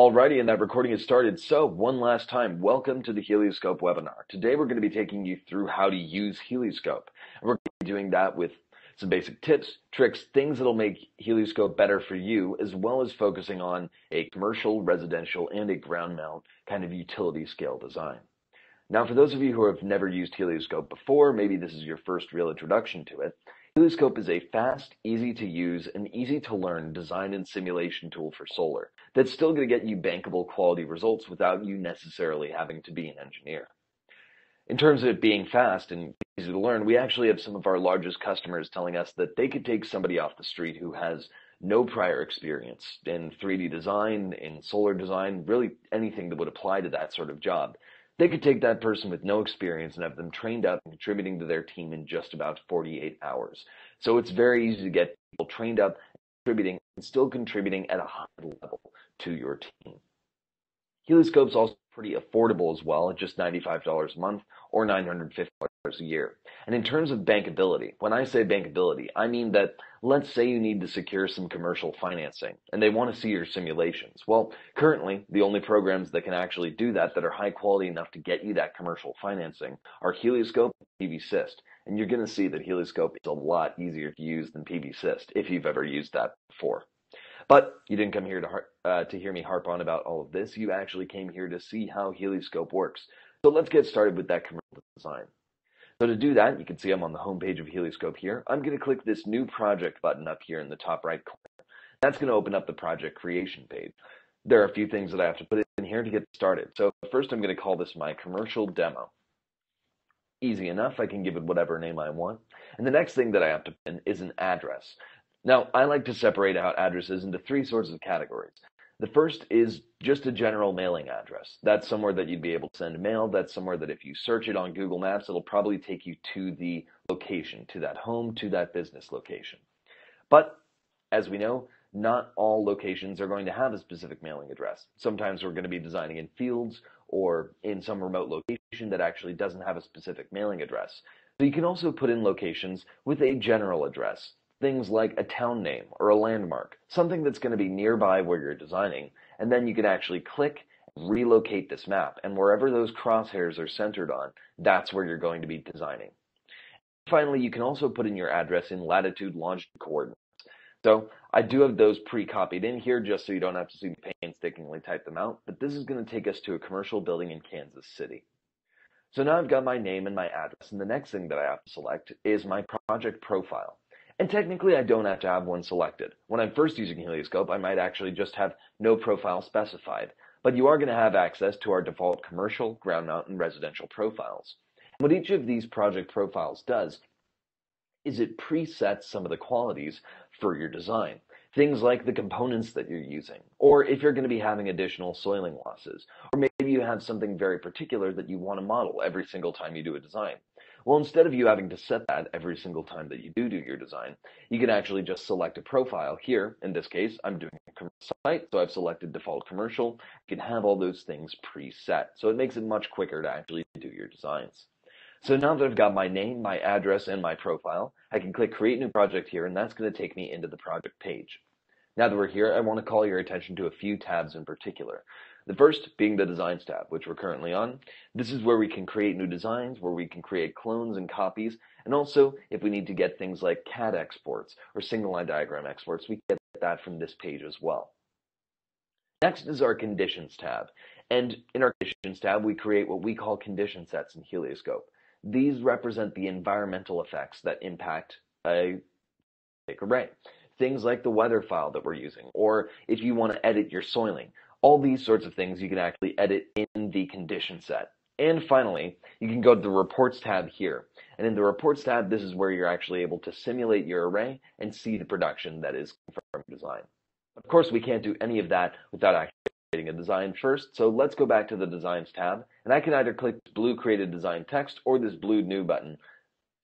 Alrighty, and that recording has started. So, one last time, welcome to the Helioscope webinar. Today we're going to be taking you through how to use Helioscope. And we're going to be doing that with some basic tips, tricks, things that'll make Helioscope better for you, as well as focusing on a commercial, residential, and a ground mount kind of utility scale design. Now, for those of you who have never used Helioscope before, maybe this is your first real introduction to it, Helioscope is a fast, easy to use, and easy to learn design and simulation tool for solar that's still going to get you bankable quality results without you necessarily having to be an engineer. In terms of it being fast and easy to learn, we actually have some of our largest customers telling us that they could take somebody off the street who has no prior experience in 3D design, in solar design, really anything that would apply to that sort of job, they could take that person with no experience and have them trained up and contributing to their team in just about 48 hours. So it's very easy to get people trained up, contributing, and still contributing at a high level to your team. Helioscope's also pretty affordable as well at just $95 a month or $950 a year. And in terms of bankability, when I say bankability, I mean that let's say you need to secure some commercial financing and they want to see your simulations. Well, currently, the only programs that can actually do that that are high quality enough to get you that commercial financing are Helioscope and PVSYST. And you're going to see that Helioscope is a lot easier to use than PVSYST if you've ever used that before. But you didn't come here to, uh, to hear me harp on about all of this. You actually came here to see how Helioscope works. So let's get started with that commercial design. So to do that, you can see I'm on the home page of Helioscope here. I'm going to click this new project button up here in the top right corner. That's going to open up the project creation page. There are a few things that I have to put in here to get started. So first I'm going to call this my commercial demo. Easy enough, I can give it whatever name I want. And the next thing that I have to put in is an address. Now, I like to separate out addresses into three sorts of categories. The first is just a general mailing address. That's somewhere that you'd be able to send mail. That's somewhere that if you search it on Google Maps, it'll probably take you to the location, to that home, to that business location. But as we know, not all locations are going to have a specific mailing address. Sometimes we're going to be designing in fields or in some remote location that actually doesn't have a specific mailing address. So you can also put in locations with a general address things like a town name or a landmark, something that's going to be nearby where you're designing, and then you can actually click relocate this map, and wherever those crosshairs are centered on, that's where you're going to be designing. Finally, you can also put in your address in latitude, longitude coordinates. So I do have those pre-copied in here just so you don't have to see me painstakingly type them out, but this is going to take us to a commercial building in Kansas City. So now I've got my name and my address, and the next thing that I have to select is my project profile. And technically, I don't have to have one selected. When I'm first using Helioscope, I might actually just have no profile specified. But you are going to have access to our default commercial, ground mount, and residential profiles. What each of these project profiles does is it presets some of the qualities for your design. Things like the components that you're using, or if you're going to be having additional soiling losses, or maybe you have something very particular that you want to model every single time you do a design. Well, instead of you having to set that every single time that you do do your design, you can actually just select a profile. Here, in this case, I'm doing a commercial site, so I've selected default commercial. You can have all those things preset. So it makes it much quicker to actually do your designs. So now that I've got my name, my address, and my profile, I can click Create New Project here, and that's going to take me into the project page. Now that we're here, I want to call your attention to a few tabs in particular. The first being the Designs tab, which we're currently on. This is where we can create new designs, where we can create clones and copies, and also if we need to get things like CAD exports or single line diagram exports, we get that from this page as well. Next is our Conditions tab. And in our Conditions tab, we create what we call condition sets in Helioscope. These represent the environmental effects that impact a array. Things like the weather file that we're using, or if you want to edit your soiling, all these sorts of things you can actually edit in the condition set. And finally, you can go to the Reports tab here. And in the Reports tab, this is where you're actually able to simulate your array and see the production that is from design. Of course, we can't do any of that without actually creating a design first, so let's go back to the Designs tab, and I can either click blue Created Design text or this blue New button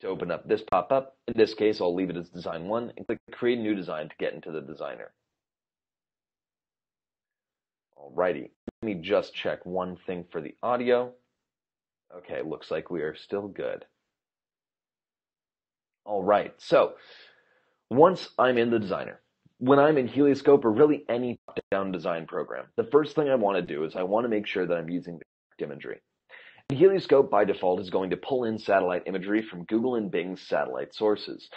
to open up this pop-up. In this case, I'll leave it as Design 1 and click Create New Design to get into the Designer. Alrighty, let me just check one thing for the audio. Okay, looks like we are still good. Alright, so once I'm in the designer, when I'm in Helioscope or really any top-down design program, the first thing I want to do is I want to make sure that I'm using the correct imagery. And Helioscope by default is going to pull in satellite imagery from Google and Bing's satellite sources.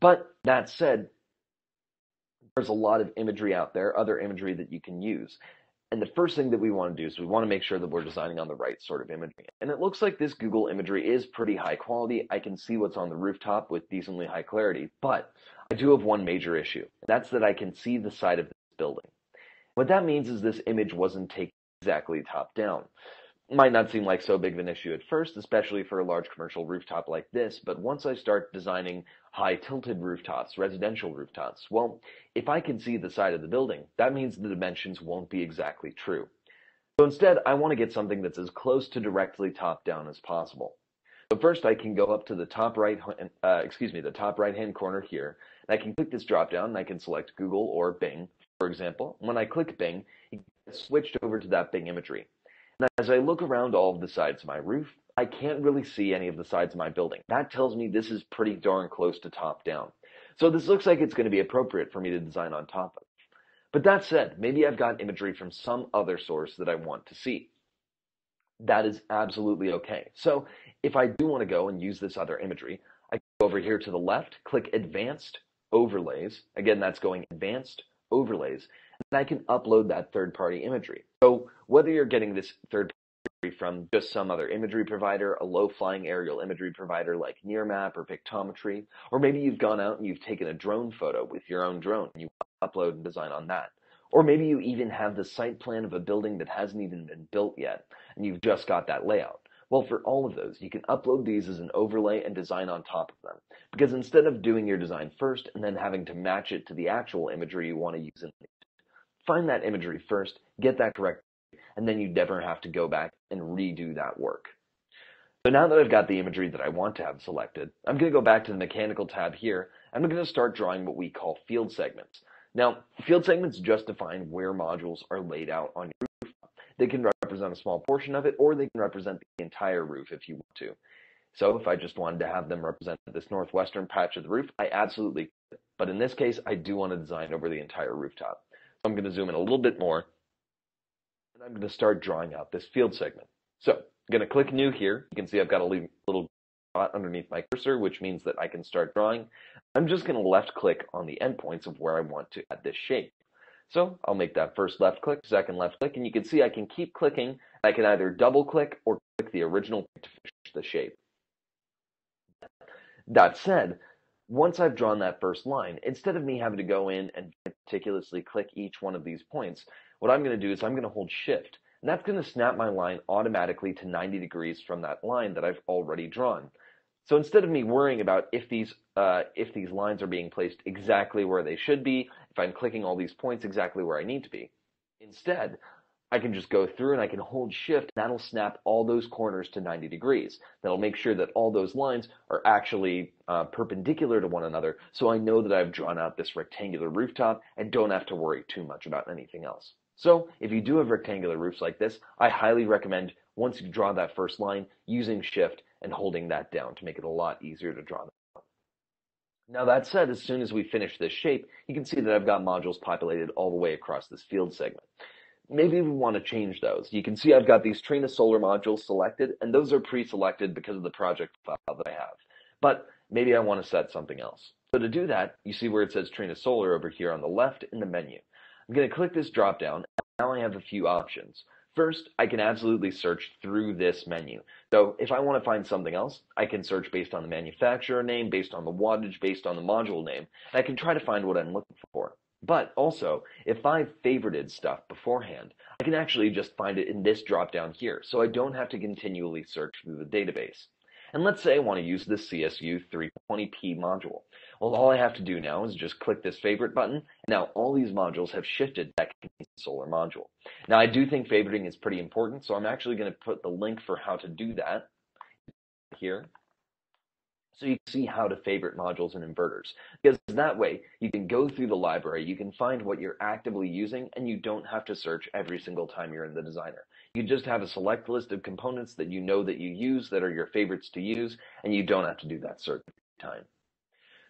But that said, there's a lot of imagery out there, other imagery that you can use. And the first thing that we want to do is we want to make sure that we're designing on the right sort of imagery. And it looks like this Google imagery is pretty high quality. I can see what's on the rooftop with decently high clarity, but I do have one major issue. That's that I can see the side of this building. What that means is this image wasn't taken exactly top down might not seem like so big of an issue at first, especially for a large commercial rooftop like this, but once I start designing high tilted rooftops, residential rooftops, well, if I can see the side of the building, that means the dimensions won't be exactly true. So instead, I want to get something that's as close to directly top down as possible. So first I can go up to the top right, uh, excuse me, the top right hand corner here, and I can click this drop down and I can select Google or Bing, for example. When I click Bing, it gets switched over to that Bing imagery. Now, as I look around all of the sides of my roof, I can't really see any of the sides of my building. That tells me this is pretty darn close to top down. So this looks like it's going to be appropriate for me to design on top of. But that said, maybe I've got imagery from some other source that I want to see. That is absolutely okay. So if I do want to go and use this other imagery, I go over here to the left, click Advanced Overlays. Again, that's going Advanced Overlays and I can upload that third-party imagery. So whether you're getting this third from just some other imagery provider, a low-flying aerial imagery provider like Nearmap or Pictometry, or maybe you've gone out and you've taken a drone photo with your own drone and you upload and design on that. Or maybe you even have the site plan of a building that hasn't even been built yet, and you've just got that layout. Well, for all of those, you can upload these as an overlay and design on top of them. Because instead of doing your design first and then having to match it to the actual imagery you want to use in find that imagery first, get that correct, and then you never have to go back and redo that work. So now that I've got the imagery that I want to have selected, I'm going to go back to the mechanical tab here, and I'm going to start drawing what we call field segments. Now, field segments just define where modules are laid out on your roof. They can represent a small portion of it, or they can represent the entire roof if you want to. So if I just wanted to have them represent this northwestern patch of the roof, I absolutely could. But in this case, I do want to design over the entire rooftop. So I'm going to zoom in a little bit more, and I'm going to start drawing out this field segment. So I'm going to click New here. You can see I've got a little dot underneath my cursor, which means that I can start drawing. I'm just going to left click on the endpoints of where I want to add this shape. So I'll make that first left click, second left click, and you can see I can keep clicking. I can either double click or click the original to finish the shape. That said, once I've drawn that first line, instead of me having to go in and meticulously click each one of these points, what I'm going to do is I'm going to hold shift. And that's going to snap my line automatically to 90 degrees from that line that I've already drawn. So instead of me worrying about if these uh, if these lines are being placed exactly where they should be, if I'm clicking all these points exactly where I need to be, instead I can just go through and I can hold shift and that'll snap all those corners to 90 degrees. That'll make sure that all those lines are actually uh, perpendicular to one another so I know that I've drawn out this rectangular rooftop and don't have to worry too much about anything else. So if you do have rectangular roofs like this, I highly recommend once you draw that first line, using shift and holding that down to make it a lot easier to draw. Now that said, as soon as we finish this shape, you can see that I've got modules populated all the way across this field segment maybe we want to change those. You can see I've got these Trina solar modules selected, and those are pre-selected because of the project file that I have. But maybe I want to set something else. So to do that, you see where it says Trina Solar over here on the left in the menu. I'm going to click this drop down, now I have a few options. First, I can absolutely search through this menu. So if I want to find something else, I can search based on the manufacturer name, based on the wattage, based on the module name, and I can try to find what I'm looking for. But also, if I've favorited stuff beforehand, I can actually just find it in this drop down here, so I don't have to continually search through the database. And let's say I want to use this CSU 320p module. Well, all I have to do now is just click this favorite button, now all these modules have shifted back to that solar module. Now, I do think favoriting is pretty important, so I'm actually going to put the link for how to do that here so you can see how to favorite modules and inverters. Because that way, you can go through the library, you can find what you're actively using, and you don't have to search every single time you're in the designer. You just have a select list of components that you know that you use that are your favorites to use, and you don't have to do that search time.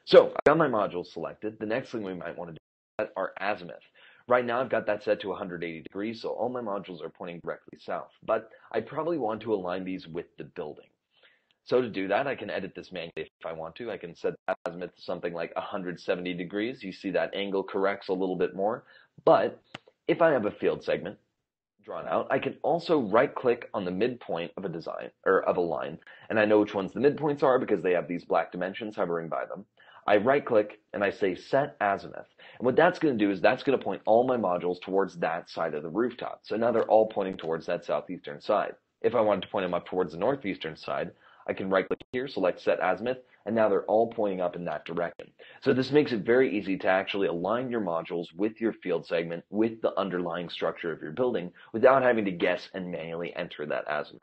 So I've got my modules selected. The next thing we might want to do our azimuth. Right now I've got that set to 180 degrees, so all my modules are pointing directly south, but I probably want to align these with the building. So to do that, I can edit this manually if I want to. I can set the azimuth to something like 170 degrees. You see that angle corrects a little bit more. But if I have a field segment drawn out, I can also right click on the midpoint of a design or of a line. And I know which ones the midpoints are because they have these black dimensions hovering by them. I right click and I say set azimuth. And what that's going to do is that's going to point all my modules towards that side of the rooftop. So now they're all pointing towards that southeastern side. If I wanted to point them up towards the northeastern side, I can right click here, select set azimuth, and now they're all pointing up in that direction. So this makes it very easy to actually align your modules with your field segment, with the underlying structure of your building, without having to guess and manually enter that azimuth.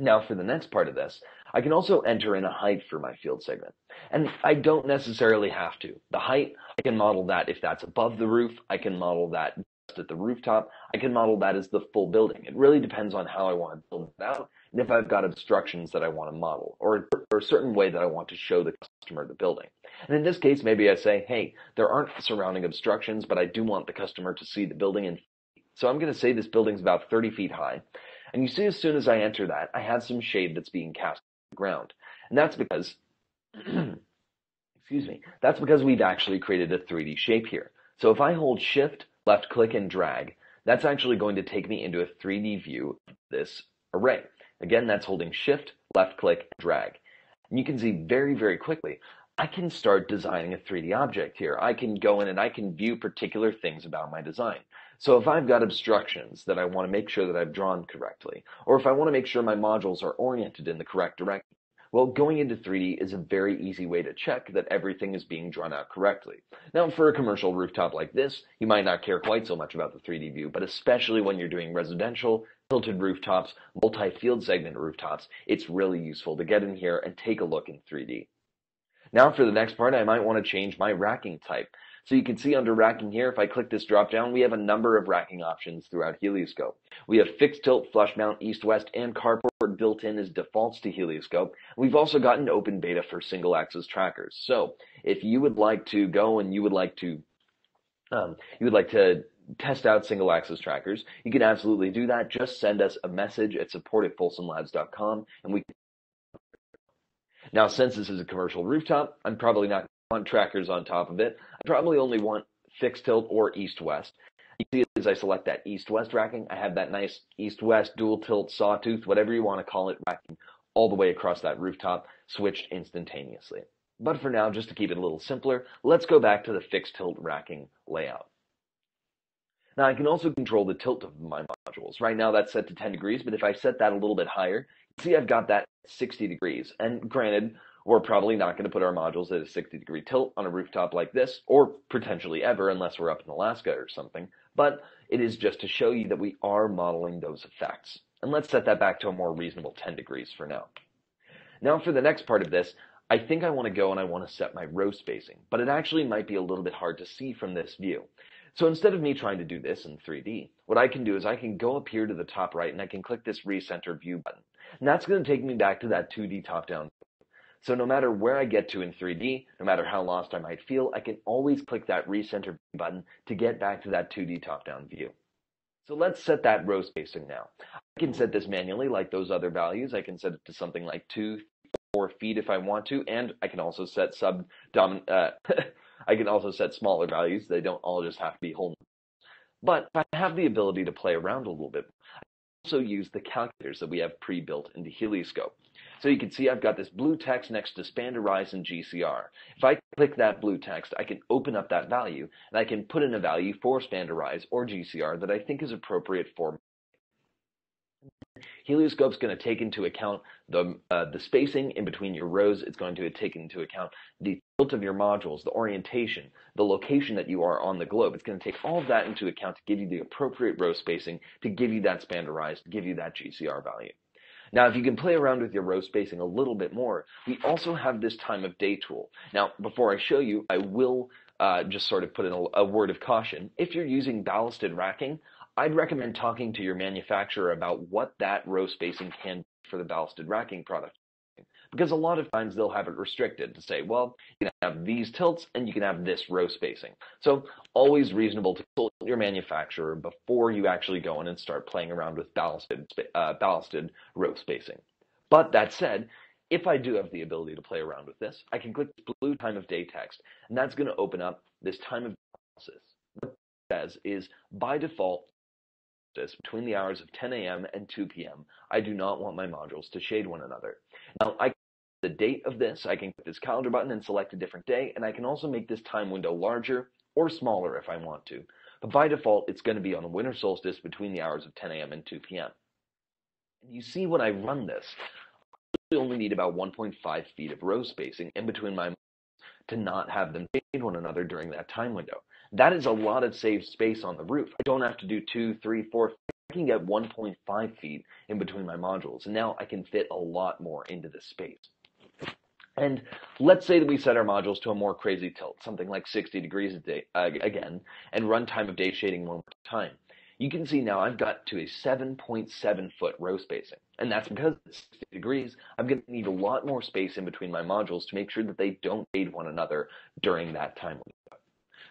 Now for the next part of this, I can also enter in a height for my field segment. And I don't necessarily have to. The height, I can model that if that's above the roof, I can model that just at the rooftop, I can model that as the full building. It really depends on how I want to build it out and if I've got obstructions that I want to model or, or a certain way that I want to show the customer the building. And in this case, maybe I say, hey, there aren't surrounding obstructions, but I do want the customer to see the building. And so I'm going to say this building's about 30 feet high. And you see, as soon as I enter that, I have some shade that's being cast ground. And that's because, excuse me, that's because we've actually created a 3D shape here. So if I hold shift, left click, and drag, that's actually going to take me into a 3D view of this array. Again, that's holding shift, left click, drag. And you can see very, very quickly, I can start designing a 3D object here. I can go in and I can view particular things about my design. So if I've got obstructions that I want to make sure that I've drawn correctly, or if I want to make sure my modules are oriented in the correct direction, well, going into 3D is a very easy way to check that everything is being drawn out correctly. Now, for a commercial rooftop like this, you might not care quite so much about the 3D view, but especially when you're doing residential, tilted rooftops, multi-field segment rooftops, it's really useful to get in here and take a look in 3D. Now for the next part, I might want to change my racking type. So you can see under racking here, if I click this drop down, we have a number of racking options throughout Helioscope. We have fixed tilt, flush mount, east west, and carport built in as defaults to Helioscope. We've also got an open beta for single axis trackers. So if you would like to go and you would like to um, you would like to test out single axis trackers, you can absolutely do that. Just send us a message at support at folsomlabs.com and we now, since this is a commercial rooftop, I'm probably not want trackers on top of it. I probably only want fixed tilt or east-west. You see as I select that east-west racking, I have that nice east-west dual tilt sawtooth, whatever you want to call it, racking all the way across that rooftop, switched instantaneously. But for now, just to keep it a little simpler, let's go back to the fixed tilt racking layout. Now I can also control the tilt of my modules. Right now that's set to 10 degrees, but if I set that a little bit higher, you see I've got that 60 degrees. And granted, we're probably not going to put our modules at a 60 degree tilt on a rooftop like this, or potentially ever, unless we're up in Alaska or something. But it is just to show you that we are modeling those effects. And let's set that back to a more reasonable 10 degrees for now. Now for the next part of this, I think I want to go and I want to set my row spacing, but it actually might be a little bit hard to see from this view. So instead of me trying to do this in 3D, what I can do is I can go up here to the top right and I can click this recenter view button. And that's going to take me back to that 2D top-down so no matter where I get to in 3D, no matter how lost I might feel, I can always click that recenter button to get back to that 2D top-down view. So let's set that row spacing now. I can set this manually like those other values. I can set it to something like 2, 4 feet if I want to, and I can also set sub uh, I can also set smaller values. They don't all just have to be whole But I have the ability to play around a little bit. I also use the calculators that we have pre-built into Helioscope. So you can see I've got this blue text next to span/rise and GCR. If I click that blue text, I can open up that value and I can put in a value for span/rise or GCR that I think is appropriate for Helioscope's going to take into account the uh, the spacing in between your rows. It's going to take into account the tilt of your modules, the orientation, the location that you are on the globe. It's going to take all of that into account to give you the appropriate row spacing, to give you that span/rise, to give you that GCR value. Now, if you can play around with your row spacing a little bit more, we also have this time of day tool. Now, before I show you, I will uh, just sort of put in a, a word of caution. If you're using ballasted racking, I'd recommend talking to your manufacturer about what that row spacing can be for the ballasted racking product. Because a lot of times they'll have it restricted to say, well, you can have these tilts and you can have this row spacing. So always reasonable to consult your manufacturer before you actually go in and start playing around with ballasted, uh, ballasted row spacing. But that said, if I do have the ability to play around with this, I can click blue time of day text, and that's going to open up this time of analysis. What it says is, by default, this between the hours of 10 a.m. and 2 p.m. I do not want my modules to shade one another. Now, I the date of this, I can click this calendar button and select a different day, and I can also make this time window larger or smaller if I want to. But by default, it's going to be on the winter solstice between the hours of 10 a.m. and 2 p.m. And you see when I run this, I only need about 1.5 feet of row spacing in between my to not have them shade one another during that time window. That is a lot of saved space on the roof. I don't have to do two, three, four. I can get 1.5 feet in between my modules, and now I can fit a lot more into this space. And let's say that we set our modules to a more crazy tilt, something like 60 degrees a day, uh, again, and run time of day shading one more time. You can see now I've got to a 7.7 foot row spacing. And that's because it's 60 degrees, I'm going to need a lot more space in between my modules to make sure that they don't shade one another during that time window.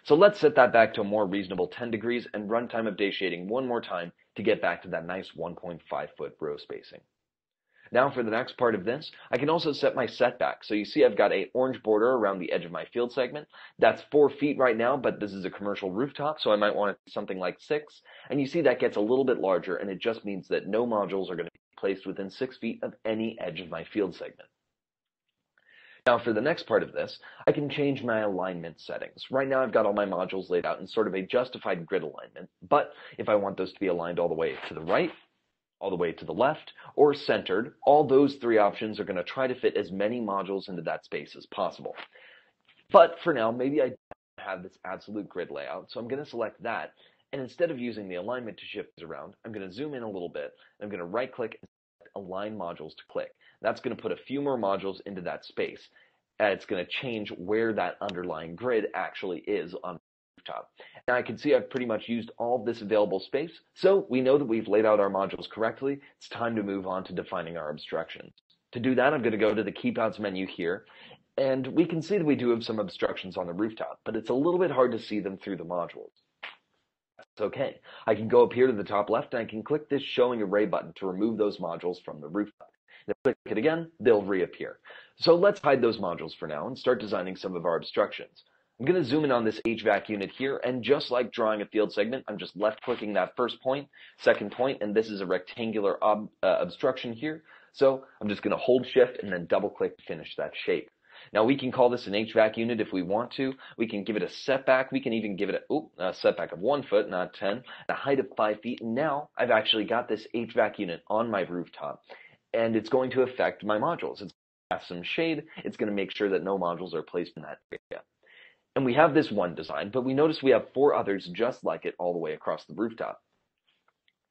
So let's set that back to a more reasonable 10 degrees and run time of day shading one more time to get back to that nice 1.5 foot row spacing. Now for the next part of this, I can also set my setback. So you see I've got a orange border around the edge of my field segment. That's four feet right now, but this is a commercial rooftop, so I might want something like six. And you see that gets a little bit larger, and it just means that no modules are going to be placed within six feet of any edge of my field segment. Now for the next part of this, I can change my alignment settings. Right now I've got all my modules laid out in sort of a justified grid alignment, but if I want those to be aligned all the way to the right, all the way to the left, or centered, all those three options are going to try to fit as many modules into that space as possible. But for now, maybe I have this absolute grid layout, so I'm going to select that, and instead of using the alignment to shift these around, I'm going to zoom in a little bit, and I'm going to right click and align modules to click. That's going to put a few more modules into that space. And it's going to change where that underlying grid actually is on rooftop. Now I can see I've pretty much used all this available space, so we know that we've laid out our modules correctly. It's time to move on to defining our obstructions. To do that, I'm going to go to the Keep Outs menu here, and we can see that we do have some obstructions on the rooftop, but it's a little bit hard to see them through the modules. That's okay. I can go up here to the top left and I can click this Showing Array button to remove those modules from the rooftop. If I click it again, they'll reappear. So let's hide those modules for now and start designing some of our obstructions. I'm going to zoom in on this HVAC unit here, and just like drawing a field segment, I'm just left-clicking that first point, second point, and this is a rectangular ob uh, obstruction here. So I'm just going to hold shift and then double-click to finish that shape. Now we can call this an HVAC unit if we want to. We can give it a setback. We can even give it a, ooh, a setback of one foot, not 10, a height of five feet. And now I've actually got this HVAC unit on my rooftop and it's going to affect my modules. It's going to have some shade. It's going to make sure that no modules are placed in that area. And we have this one design, but we notice we have four others just like it all the way across the rooftop.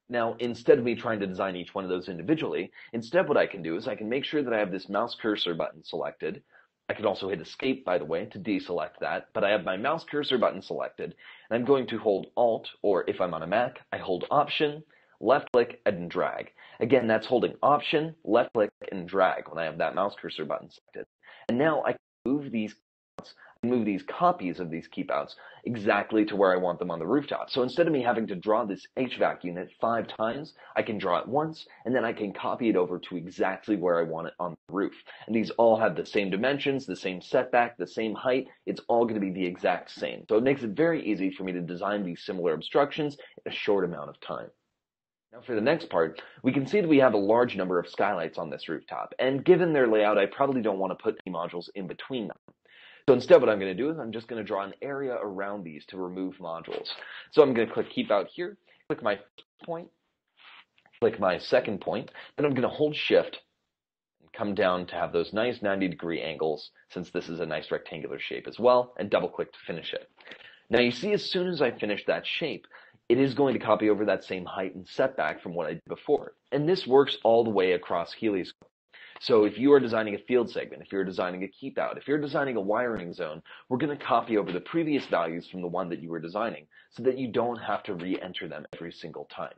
Now, instead of me trying to design each one of those individually, instead what I can do is I can make sure that I have this mouse cursor button selected. I can also hit escape, by the way, to deselect that, but I have my mouse cursor button selected, and I'm going to hold Alt, or if I'm on a Mac, I hold Option, left click, and drag. Again, that's holding Option, left click, and drag when I have that mouse cursor button selected. And now I can move these move these copies of these keep outs exactly to where I want them on the rooftop. So instead of me having to draw this HVAC unit five times, I can draw it once and then I can copy it over to exactly where I want it on the roof. And these all have the same dimensions, the same setback, the same height. It's all going to be the exact same. So it makes it very easy for me to design these similar obstructions in a short amount of time. Now for the next part, we can see that we have a large number of skylights on this rooftop, and given their layout, I probably don't want to put any modules in between them. So instead what I'm going to do is I'm just going to draw an area around these to remove modules. So I'm going to click keep out here, click my point, click my second point, then I'm going to hold shift and come down to have those nice 90 degree angles since this is a nice rectangular shape as well and double click to finish it. Now you see as soon as I finish that shape, it is going to copy over that same height and setback from what I did before. And this works all the way across Helioscope. So if you are designing a field segment, if you're designing a keep out, if you're designing a wiring zone, we're going to copy over the previous values from the one that you were designing so that you don't have to re-enter them every single time.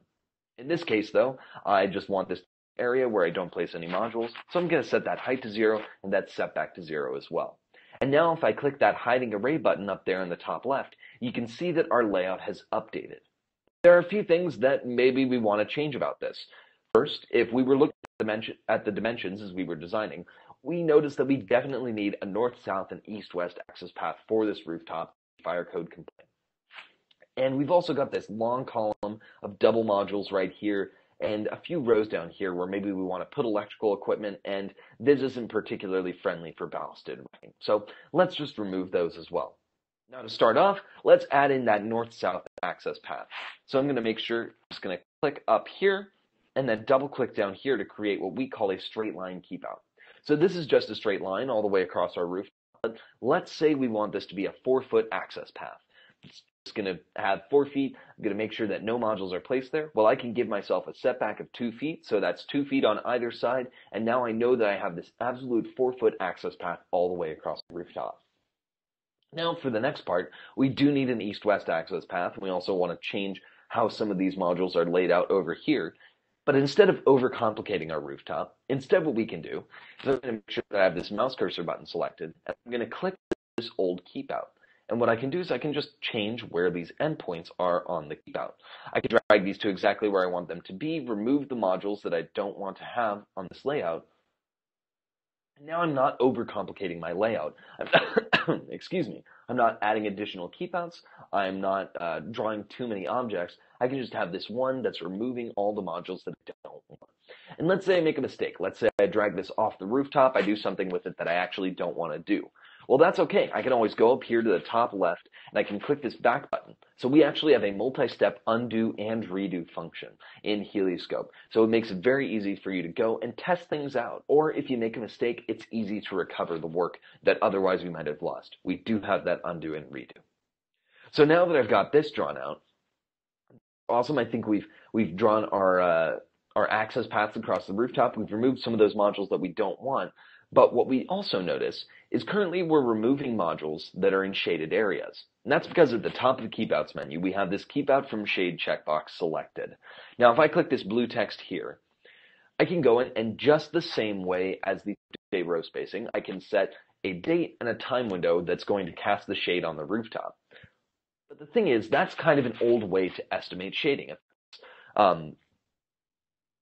In this case though, I just want this area where I don't place any modules. So I'm going to set that height to zero and that setback to zero as well. And now if I click that hiding array button up there in the top left, you can see that our layout has updated. There are a few things that maybe we want to change about this. First, if we were looking at the dimensions as we were designing, we noticed that we definitely need a north, south, and east-west access path for this rooftop fire code compliant. And we've also got this long column of double modules right here and a few rows down here where maybe we want to put electrical equipment and this isn't particularly friendly for ballasted rain. So let's just remove those as well. Now to start off, let's add in that north-south access path. So I'm going to make sure, I'm just going to click up here and then double click down here to create what we call a straight line keep out. So this is just a straight line all the way across our roof. But let's say we want this to be a four foot access path. It's just going to have four feet. I'm going to make sure that no modules are placed there. Well, I can give myself a setback of two feet. So that's two feet on either side. And now I know that I have this absolute four foot access path all the way across the rooftop. Now for the next part, we do need an east-west access path. And we also want to change how some of these modules are laid out over here. But instead of overcomplicating our rooftop, instead what we can do is I'm going to make sure that I have this mouse cursor button selected, and I'm going to click this old keep out. And what I can do is I can just change where these endpoints are on the keep out. I can drag these to exactly where I want them to be, remove the modules that I don't want to have on this layout, now I'm not overcomplicating my layout. excuse me. I'm not adding additional keepouts. I'm not uh, drawing too many objects. I can just have this one that's removing all the modules that I don't want. And let's say I make a mistake. Let's say I drag this off the rooftop. I do something with it that I actually don't want to do. Well, that's okay. I can always go up here to the top left and I can click this back button. So we actually have a multi-step undo and redo function in Helioscope. So it makes it very easy for you to go and test things out. Or if you make a mistake, it's easy to recover the work that otherwise we might have lost. We do have that undo and redo. So now that I've got this drawn out, awesome. I think we've we've drawn our uh, our access paths across the rooftop. We've removed some of those modules that we don't want. But what we also notice is currently we're removing modules that are in shaded areas. And that's because at the top of the keepouts menu, we have this keep out from shade checkbox selected. Now, if I click this blue text here, I can go in and just the same way as the day row spacing, I can set a date and a time window that's going to cast the shade on the rooftop. But the thing is, that's kind of an old way to estimate shading. Um,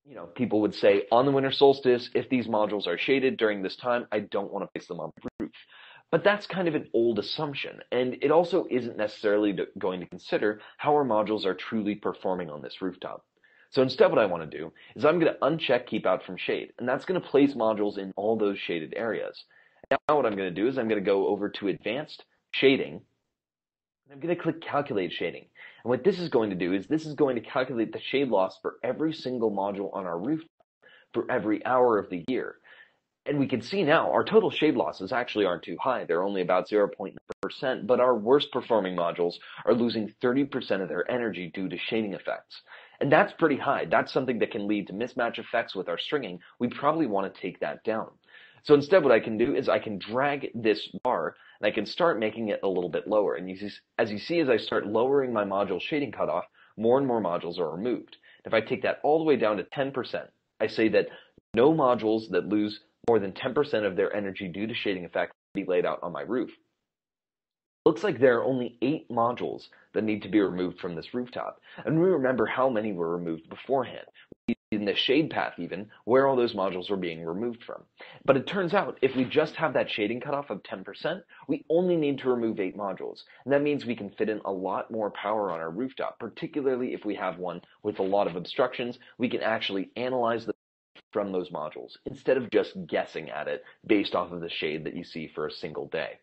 you know, people would say on the winter solstice, if these modules are shaded during this time, I don't want to place them on the roof. But that's kind of an old assumption, and it also isn't necessarily going to consider how our modules are truly performing on this rooftop. So instead what I want to do is I'm going to uncheck keep out from shade, and that's going to place modules in all those shaded areas. Now what I'm going to do is I'm going to go over to advanced shading, and I'm going to click calculate shading. And what this is going to do is this is going to calculate the shade loss for every single module on our roof for every hour of the year. And we can see now our total shade losses actually aren't too high. They're only about 0.9%, but our worst performing modules are losing 30% of their energy due to shading effects. And that's pretty high. That's something that can lead to mismatch effects with our stringing. We probably want to take that down. So instead what I can do is I can drag this bar and I can start making it a little bit lower. And you see, as you see, as I start lowering my module shading cutoff, more and more modules are removed. If I take that all the way down to 10%, I say that no modules that lose more than 10% of their energy due to shading effect be laid out on my roof. Looks like there are only eight modules that need to be removed from this rooftop. And we remember how many were removed beforehand in the shade path even, where all those modules are being removed from. But it turns out, if we just have that shading cutoff of 10%, we only need to remove 8 modules. And that means we can fit in a lot more power on our rooftop, particularly if we have one with a lot of obstructions. We can actually analyze the from those modules instead of just guessing at it based off of the shade that you see for a single day.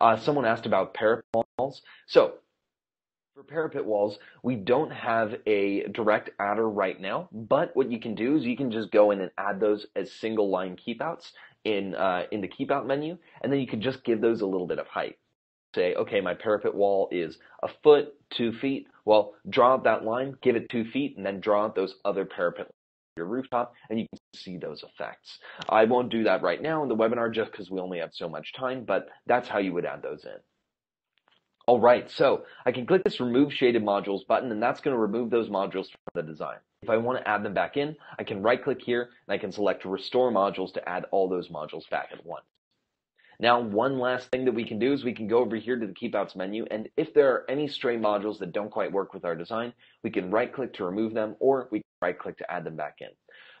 Uh, someone asked about parapet walls. So for parapet walls, we don't have a direct adder right now, but what you can do is you can just go in and add those as single line keepouts in, uh, in the keepout menu, and then you can just give those a little bit of height. Say, okay, my parapet wall is a foot, two feet. Well, draw out that line, give it two feet, and then draw out those other parapet lines your rooftop and you can see those effects. I won't do that right now in the webinar just because we only have so much time, but that's how you would add those in. All right, so I can click this remove shaded modules button and that's going to remove those modules from the design. If I want to add them back in, I can right click here and I can select restore modules to add all those modules back at once. Now, one last thing that we can do is we can go over here to the keepouts menu, and if there are any stray modules that don't quite work with our design, we can right click to remove them, or we can right click to add them back in.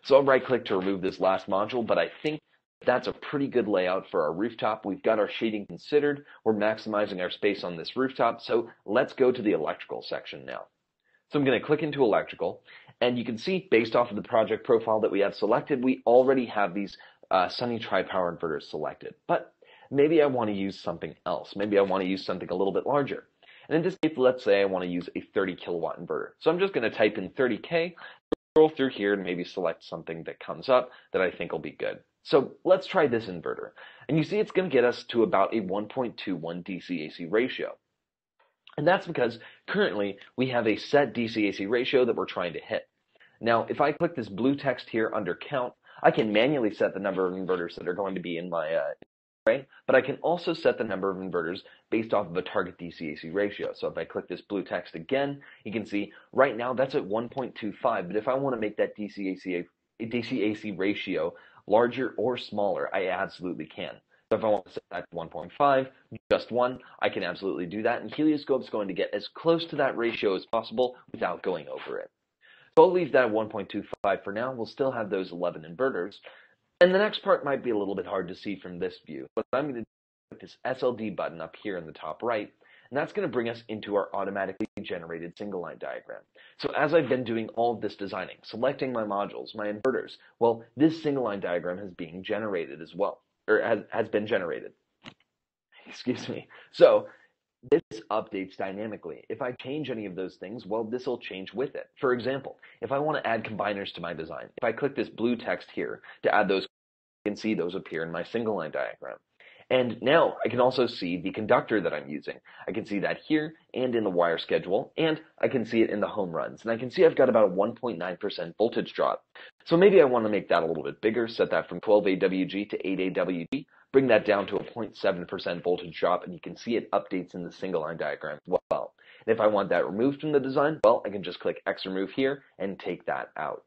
So I'll right click to remove this last module, but I think that's a pretty good layout for our rooftop. We've got our shading considered. We're maximizing our space on this rooftop. So let's go to the electrical section now. So I'm going to click into electrical and you can see based off of the project profile that we have selected, we already have these uh, Sunny Tripower inverters selected. But maybe I want to use something else. Maybe I want to use something a little bit larger. And in this case, let's say I want to use a 30 kilowatt inverter. So I'm just going to type in 30K, scroll through here and maybe select something that comes up that I think will be good. So let's try this inverter. And you see it's going to get us to about a 1.21 DC-AC ratio. And that's because currently we have a set DC-AC ratio that we're trying to hit. Now, if I click this blue text here under count, I can manually set the number of inverters that are going to be in my uh, array, but I can also set the number of inverters based off of a target DC-AC ratio. So if I click this blue text again, you can see right now that's at 1.25, but if I want to make that DC-AC DC-AC ratio larger or smaller, I absolutely can. So if I want to set that to 1.5, just one, I can absolutely do that. And Helioscope is going to get as close to that ratio as possible without going over it. So I'll leave that at 1.25 for now. We'll still have those 11 inverters. And the next part might be a little bit hard to see from this view, but I'm going to put this SLD button up here in the top right, and that's going to bring us into our automatically generated single line diagram. So as I've been doing all of this designing, selecting my modules, my inverters, well, this single line diagram is being generated as well or has, has been generated. Excuse me. So this updates dynamically. If I change any of those things, well, this will change with it. For example, if I want to add combiners to my design, if I click this blue text here to add those, you can see those appear in my single line diagram. And now I can also see the conductor that I'm using. I can see that here and in the wire schedule, and I can see it in the home runs. And I can see I've got about a 1.9% voltage drop. So maybe I want to make that a little bit bigger, set that from 12 AWG to 8 AWG, bring that down to a 0.7% voltage drop, and you can see it updates in the single line diagram as well. And if I want that removed from the design, well, I can just click X remove here and take that out.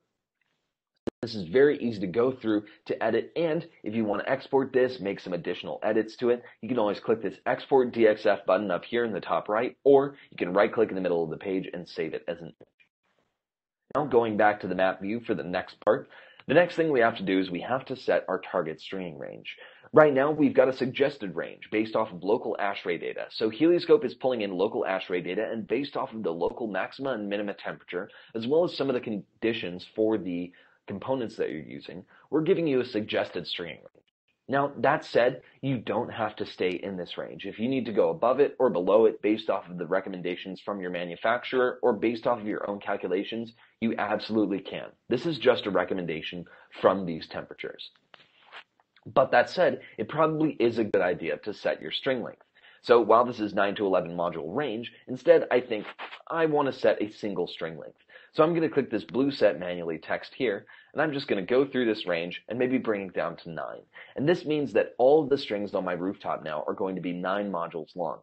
This is very easy to go through to edit, and if you want to export this, make some additional edits to it, you can always click this Export DXF button up here in the top right, or you can right-click in the middle of the page and save it as an image. Now going back to the map view for the next part, the next thing we have to do is we have to set our target stringing range. Right now, we've got a suggested range based off of local ASHRAE data. So Helioscope is pulling in local ASHRAE data and based off of the local maxima and minima temperature, as well as some of the conditions for the components that you're using, we're giving you a suggested stringing range. Now, that said, you don't have to stay in this range. If you need to go above it or below it based off of the recommendations from your manufacturer or based off of your own calculations, you absolutely can. This is just a recommendation from these temperatures. But that said, it probably is a good idea to set your string length. So while this is 9 to 11 module range, instead I think I want to set a single string length. So I'm going to click this blue set manually text here, and I'm just going to go through this range and maybe bring it down to 9. And this means that all of the strings on my rooftop now are going to be 9 modules long.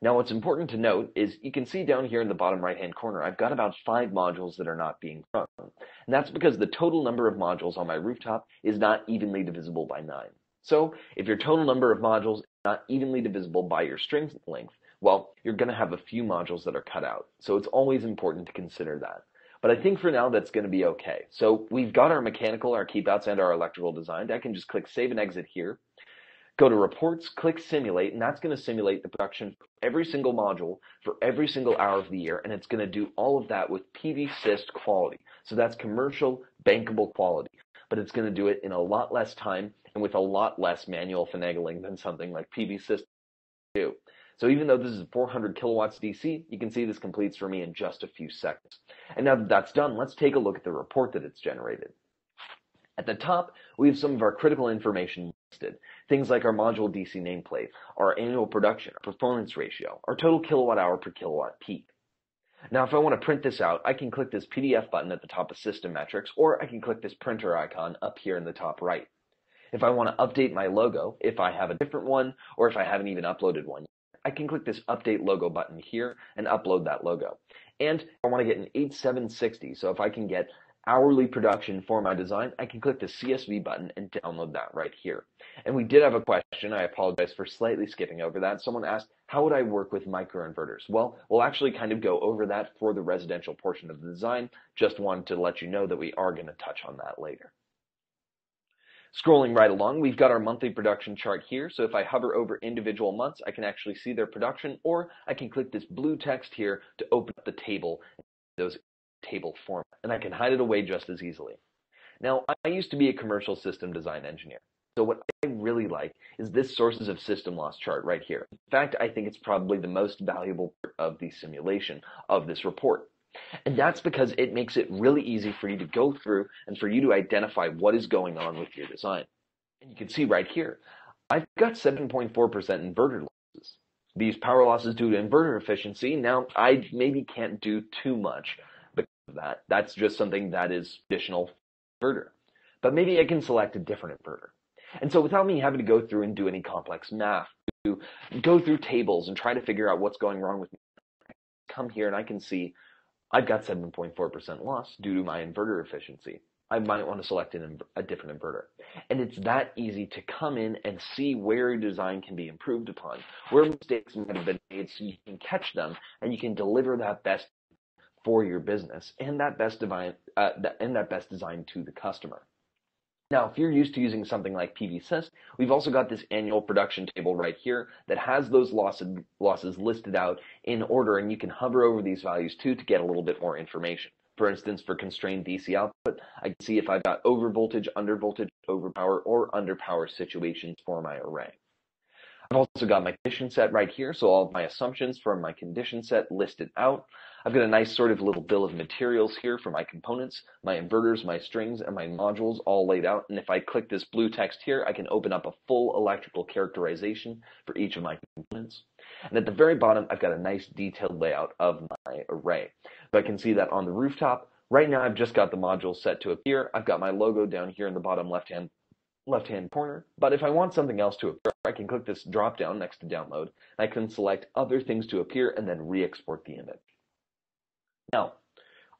Now what's important to note is you can see down here in the bottom right hand corner, I've got about 5 modules that are not being strung. And that's because the total number of modules on my rooftop is not evenly divisible by 9. So if your total number of modules is not evenly divisible by your string length, well, you're going to have a few modules that are cut out. So it's always important to consider that. But I think for now that's going to be okay. So we've got our mechanical, our keepouts, and our electrical designed. I can just click save and exit here. Go to reports, click simulate, and that's going to simulate the production for every single module for every single hour of the year. And it's going to do all of that with PV-SYST quality. So that's commercial bankable quality. But it's going to do it in a lot less time and with a lot less manual finagling than something like PV-SYST do. So even though this is 400 kilowatts DC, you can see this completes for me in just a few seconds. And now that that's done, let's take a look at the report that it's generated. At the top, we have some of our critical information listed. Things like our module DC nameplate, our annual production, our performance ratio, our total kilowatt hour per kilowatt peak. Now, if I want to print this out, I can click this PDF button at the top of System Metrics, or I can click this printer icon up here in the top right. If I want to update my logo, if I have a different one, or if I haven't even uploaded one I can click this update logo button here and upload that logo. And I want to get an 8760, so if I can get hourly production for my design, I can click the CSV button and download that right here. And we did have a question. I apologize for slightly skipping over that. Someone asked, how would I work with microinverters? Well, we'll actually kind of go over that for the residential portion of the design. Just wanted to let you know that we are going to touch on that later. Scrolling right along, we've got our monthly production chart here. So if I hover over individual months, I can actually see their production, or I can click this blue text here to open up the table, those table form, and I can hide it away just as easily. Now, I used to be a commercial system design engineer. So what I really like is this sources of system loss chart right here. In fact, I think it's probably the most valuable part of the simulation of this report. And that's because it makes it really easy for you to go through and for you to identify what is going on with your design. And you can see right here, I've got 7.4% inverter losses. These power losses due to inverter efficiency, now I maybe can't do too much because that. That's just something that is additional inverter. But maybe I can select a different inverter. And so without me having to go through and do any complex math, to go through tables and try to figure out what's going wrong with me, come here and I can see I've got 7.4% loss due to my inverter efficiency. I might want to select an, a different inverter. And it's that easy to come in and see where your design can be improved upon, where mistakes might have been made so you can catch them and you can deliver that best for your business and that best design uh, and that best design to the customer. Now, if you're used to using something like PVsyst, we've also got this annual production table right here that has those losses, losses listed out in order, and you can hover over these values too to get a little bit more information. For instance, for constrained DC output, I can see if I've got overvoltage, undervoltage, overpower, or underpower situations for my array. I've also got my condition set right here, so all of my assumptions from my condition set listed out. I've got a nice sort of little bill of materials here for my components, my inverters, my strings, and my modules all laid out. And if I click this blue text here, I can open up a full electrical characterization for each of my components. And at the very bottom, I've got a nice detailed layout of my array. So I can see that on the rooftop, right now I've just got the modules set to appear. I've got my logo down here in the bottom left-hand left-hand corner. But if I want something else to appear, I can click this drop-down next to download. I can select other things to appear and then re-export the image. Now,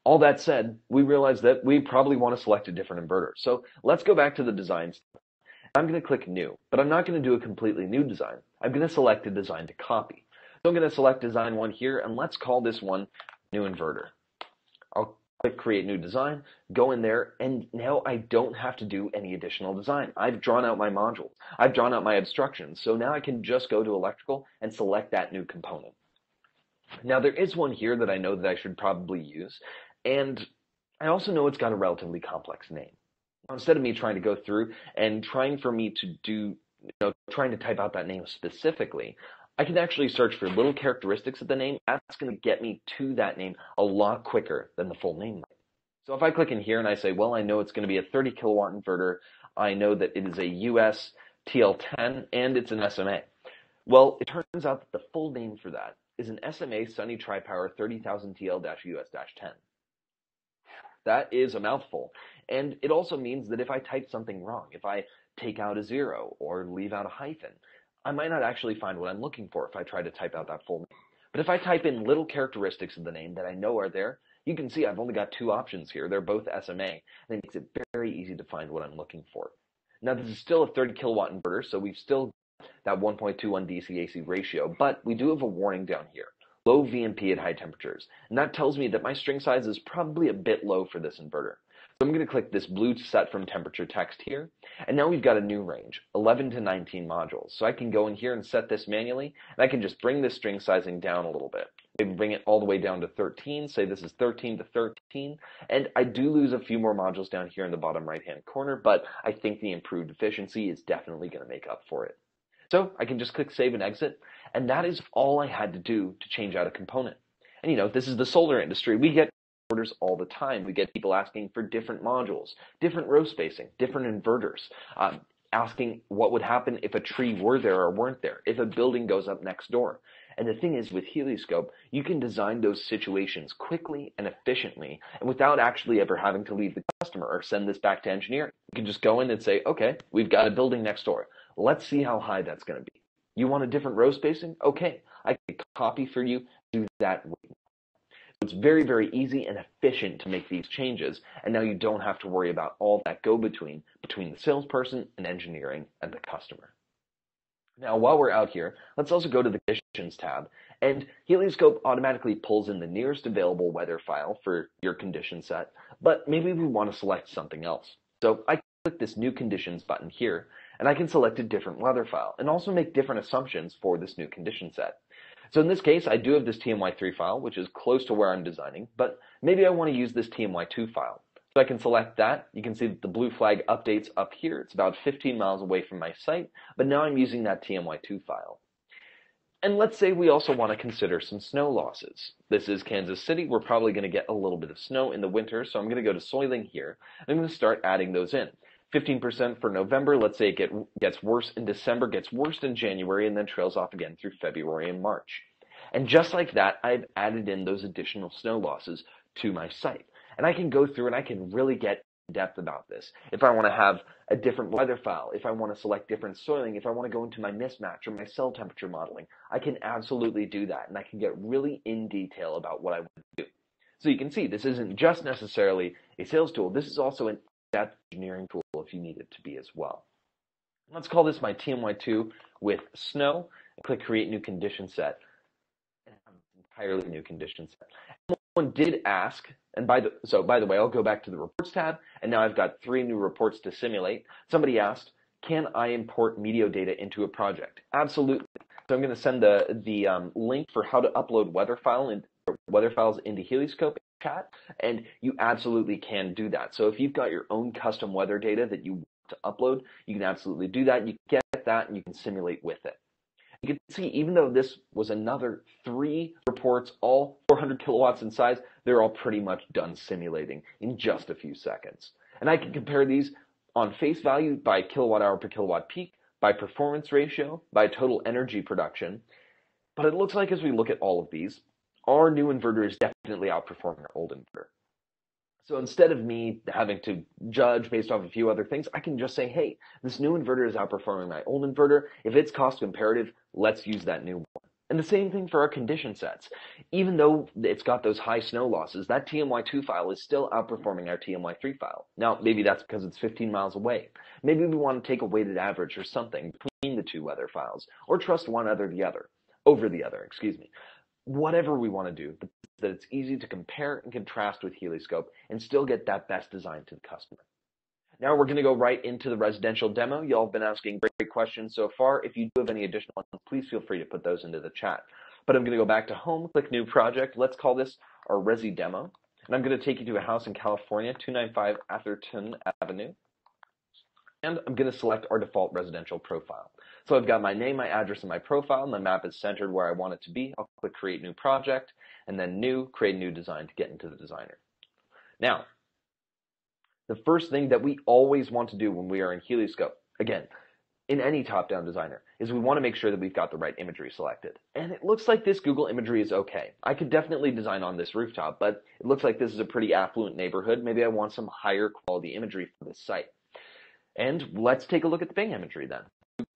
all that said, we realize that we probably want to select a different inverter. So let's go back to the designs. I'm going to click new, but I'm not going to do a completely new design. I'm going to select a design to copy. So I'm going to select design one here, and let's call this one new inverter. I'll click create new design, go in there, and now I don't have to do any additional design. I've drawn out my modules. I've drawn out my obstructions. So now I can just go to electrical and select that new component. Now there is one here that I know that I should probably use, and I also know it's got a relatively complex name. Instead of me trying to go through and trying for me to do, you know, trying to type out that name specifically, I can actually search for little characteristics of the name. That's going to get me to that name a lot quicker than the full name. So if I click in here and I say, well, I know it's going to be a 30 kilowatt inverter. I know that it is a US TL10 and it's an SMA. Well, it turns out that the full name for that is an SMA Sunny Tripower 30,000 TL-US-10. That is a mouthful. And it also means that if I type something wrong, if I take out a zero or leave out a hyphen, I might not actually find what I'm looking for if I try to type out that full name. But if I type in little characteristics of the name that I know are there, you can see I've only got two options here. They're both SMA, and it makes it very easy to find what I'm looking for. Now, this is still a 30 kilowatt inverter, so we've still got that 1.21 DC-AC ratio, but we do have a warning down here. Low VMP at high temperatures. And that tells me that my string size is probably a bit low for this inverter. So I'm going to click this blue set from temperature text here. And now we've got a new range, 11 to 19 modules. So I can go in here and set this manually, and I can just bring this string sizing down a little bit. Maybe bring it all the way down to 13, say this is 13 to 13. And I do lose a few more modules down here in the bottom right hand corner, but I think the improved efficiency is definitely going to make up for it. So I can just click save and exit, and that is all I had to do to change out a component. And you know, this is the solar industry. We get orders all the time. We get people asking for different modules, different row spacing, different inverters, um, asking what would happen if a tree were there or weren't there, if a building goes up next door. And the thing is, with Helioscope, you can design those situations quickly and efficiently, and without actually ever having to leave the customer or send this back to engineering. You can just go in and say, okay, we've got a building next door. Let's see how high that's going to be. You want a different row spacing? Okay, I can copy for you, do that it's very, very easy and efficient to make these changes. And now you don't have to worry about all that go between between the salesperson and engineering and the customer. Now, while we're out here, let's also go to the conditions tab. And Helioscope automatically pulls in the nearest available weather file for your condition set, but maybe we want to select something else. So I click this new conditions button here, and I can select a different weather file and also make different assumptions for this new condition set. So in this case, I do have this TMY3 file, which is close to where I'm designing, but maybe I want to use this TMY2 file. So I can select that. You can see that the blue flag updates up here. It's about 15 miles away from my site, but now I'm using that TMY2 file. And let's say we also want to consider some snow losses. This is Kansas City. We're probably going to get a little bit of snow in the winter, so I'm going to go to soiling here. And I'm going to start adding those in. 15% for November. Let's say it get, gets worse in December, gets worse in January, and then trails off again through February and March. And just like that, I've added in those additional snow losses to my site. And I can go through and I can really get depth about this. If I want to have a different weather file, if I want to select different soiling, if I want to go into my mismatch or my cell temperature modeling, I can absolutely do that. And I can get really in detail about what I want to do. So you can see this isn't just necessarily a sales tool. This is also an data engineering tool if you need it to be as well. Let's call this my TMY2 with snow. Click create new condition set. Entirely new condition set someone did ask, and by the so by the way, I'll go back to the reports tab, and now I've got three new reports to simulate. Somebody asked, can I import Meteo data into a project? Absolutely. So I'm going to send the the um, link for how to upload weather file and weather files into Helioscope chat, and you absolutely can do that. So if you've got your own custom weather data that you want to upload, you can absolutely do that. You get that, and you can simulate with it. You can see even though this was another three reports, all 400 kilowatts in size, they're all pretty much done simulating in just a few seconds. And I can compare these on face value by kilowatt hour per kilowatt peak, by performance ratio, by total energy production. But it looks like as we look at all of these, our new inverter is definitely outperforming our old inverter. So instead of me having to judge based off a few other things, I can just say, hey, this new inverter is outperforming my old inverter. If it's cost comparative, let's use that new one. And the same thing for our condition sets. Even though it's got those high snow losses, that TMY2 file is still outperforming our TMY3 file. Now, maybe that's because it's 15 miles away. Maybe we want to take a weighted average or something between the two weather files, or trust one other the other, over the other, excuse me. Whatever we want to do, that it's easy to compare and contrast with Helioscope and still get that best design to the customer. Now we're going to go right into the residential demo. Y'all have been asking great questions so far. If you do have any additional ones, please feel free to put those into the chat. But I'm going to go back to home, click new project. Let's call this our Resi demo. And I'm going to take you to a house in California, 295 Atherton Avenue. And I'm going to select our default residential profile. So I've got my name, my address, and my profile. My map is centered where I want it to be. I'll click create new project and then new, create new design to get into the designer. Now, the first thing that we always want to do when we are in Helioscope, again, in any top-down designer, is we want to make sure that we've got the right imagery selected. And it looks like this Google imagery is okay. I could definitely design on this rooftop, but it looks like this is a pretty affluent neighborhood. Maybe I want some higher quality imagery for this site. And let's take a look at the Bing imagery then.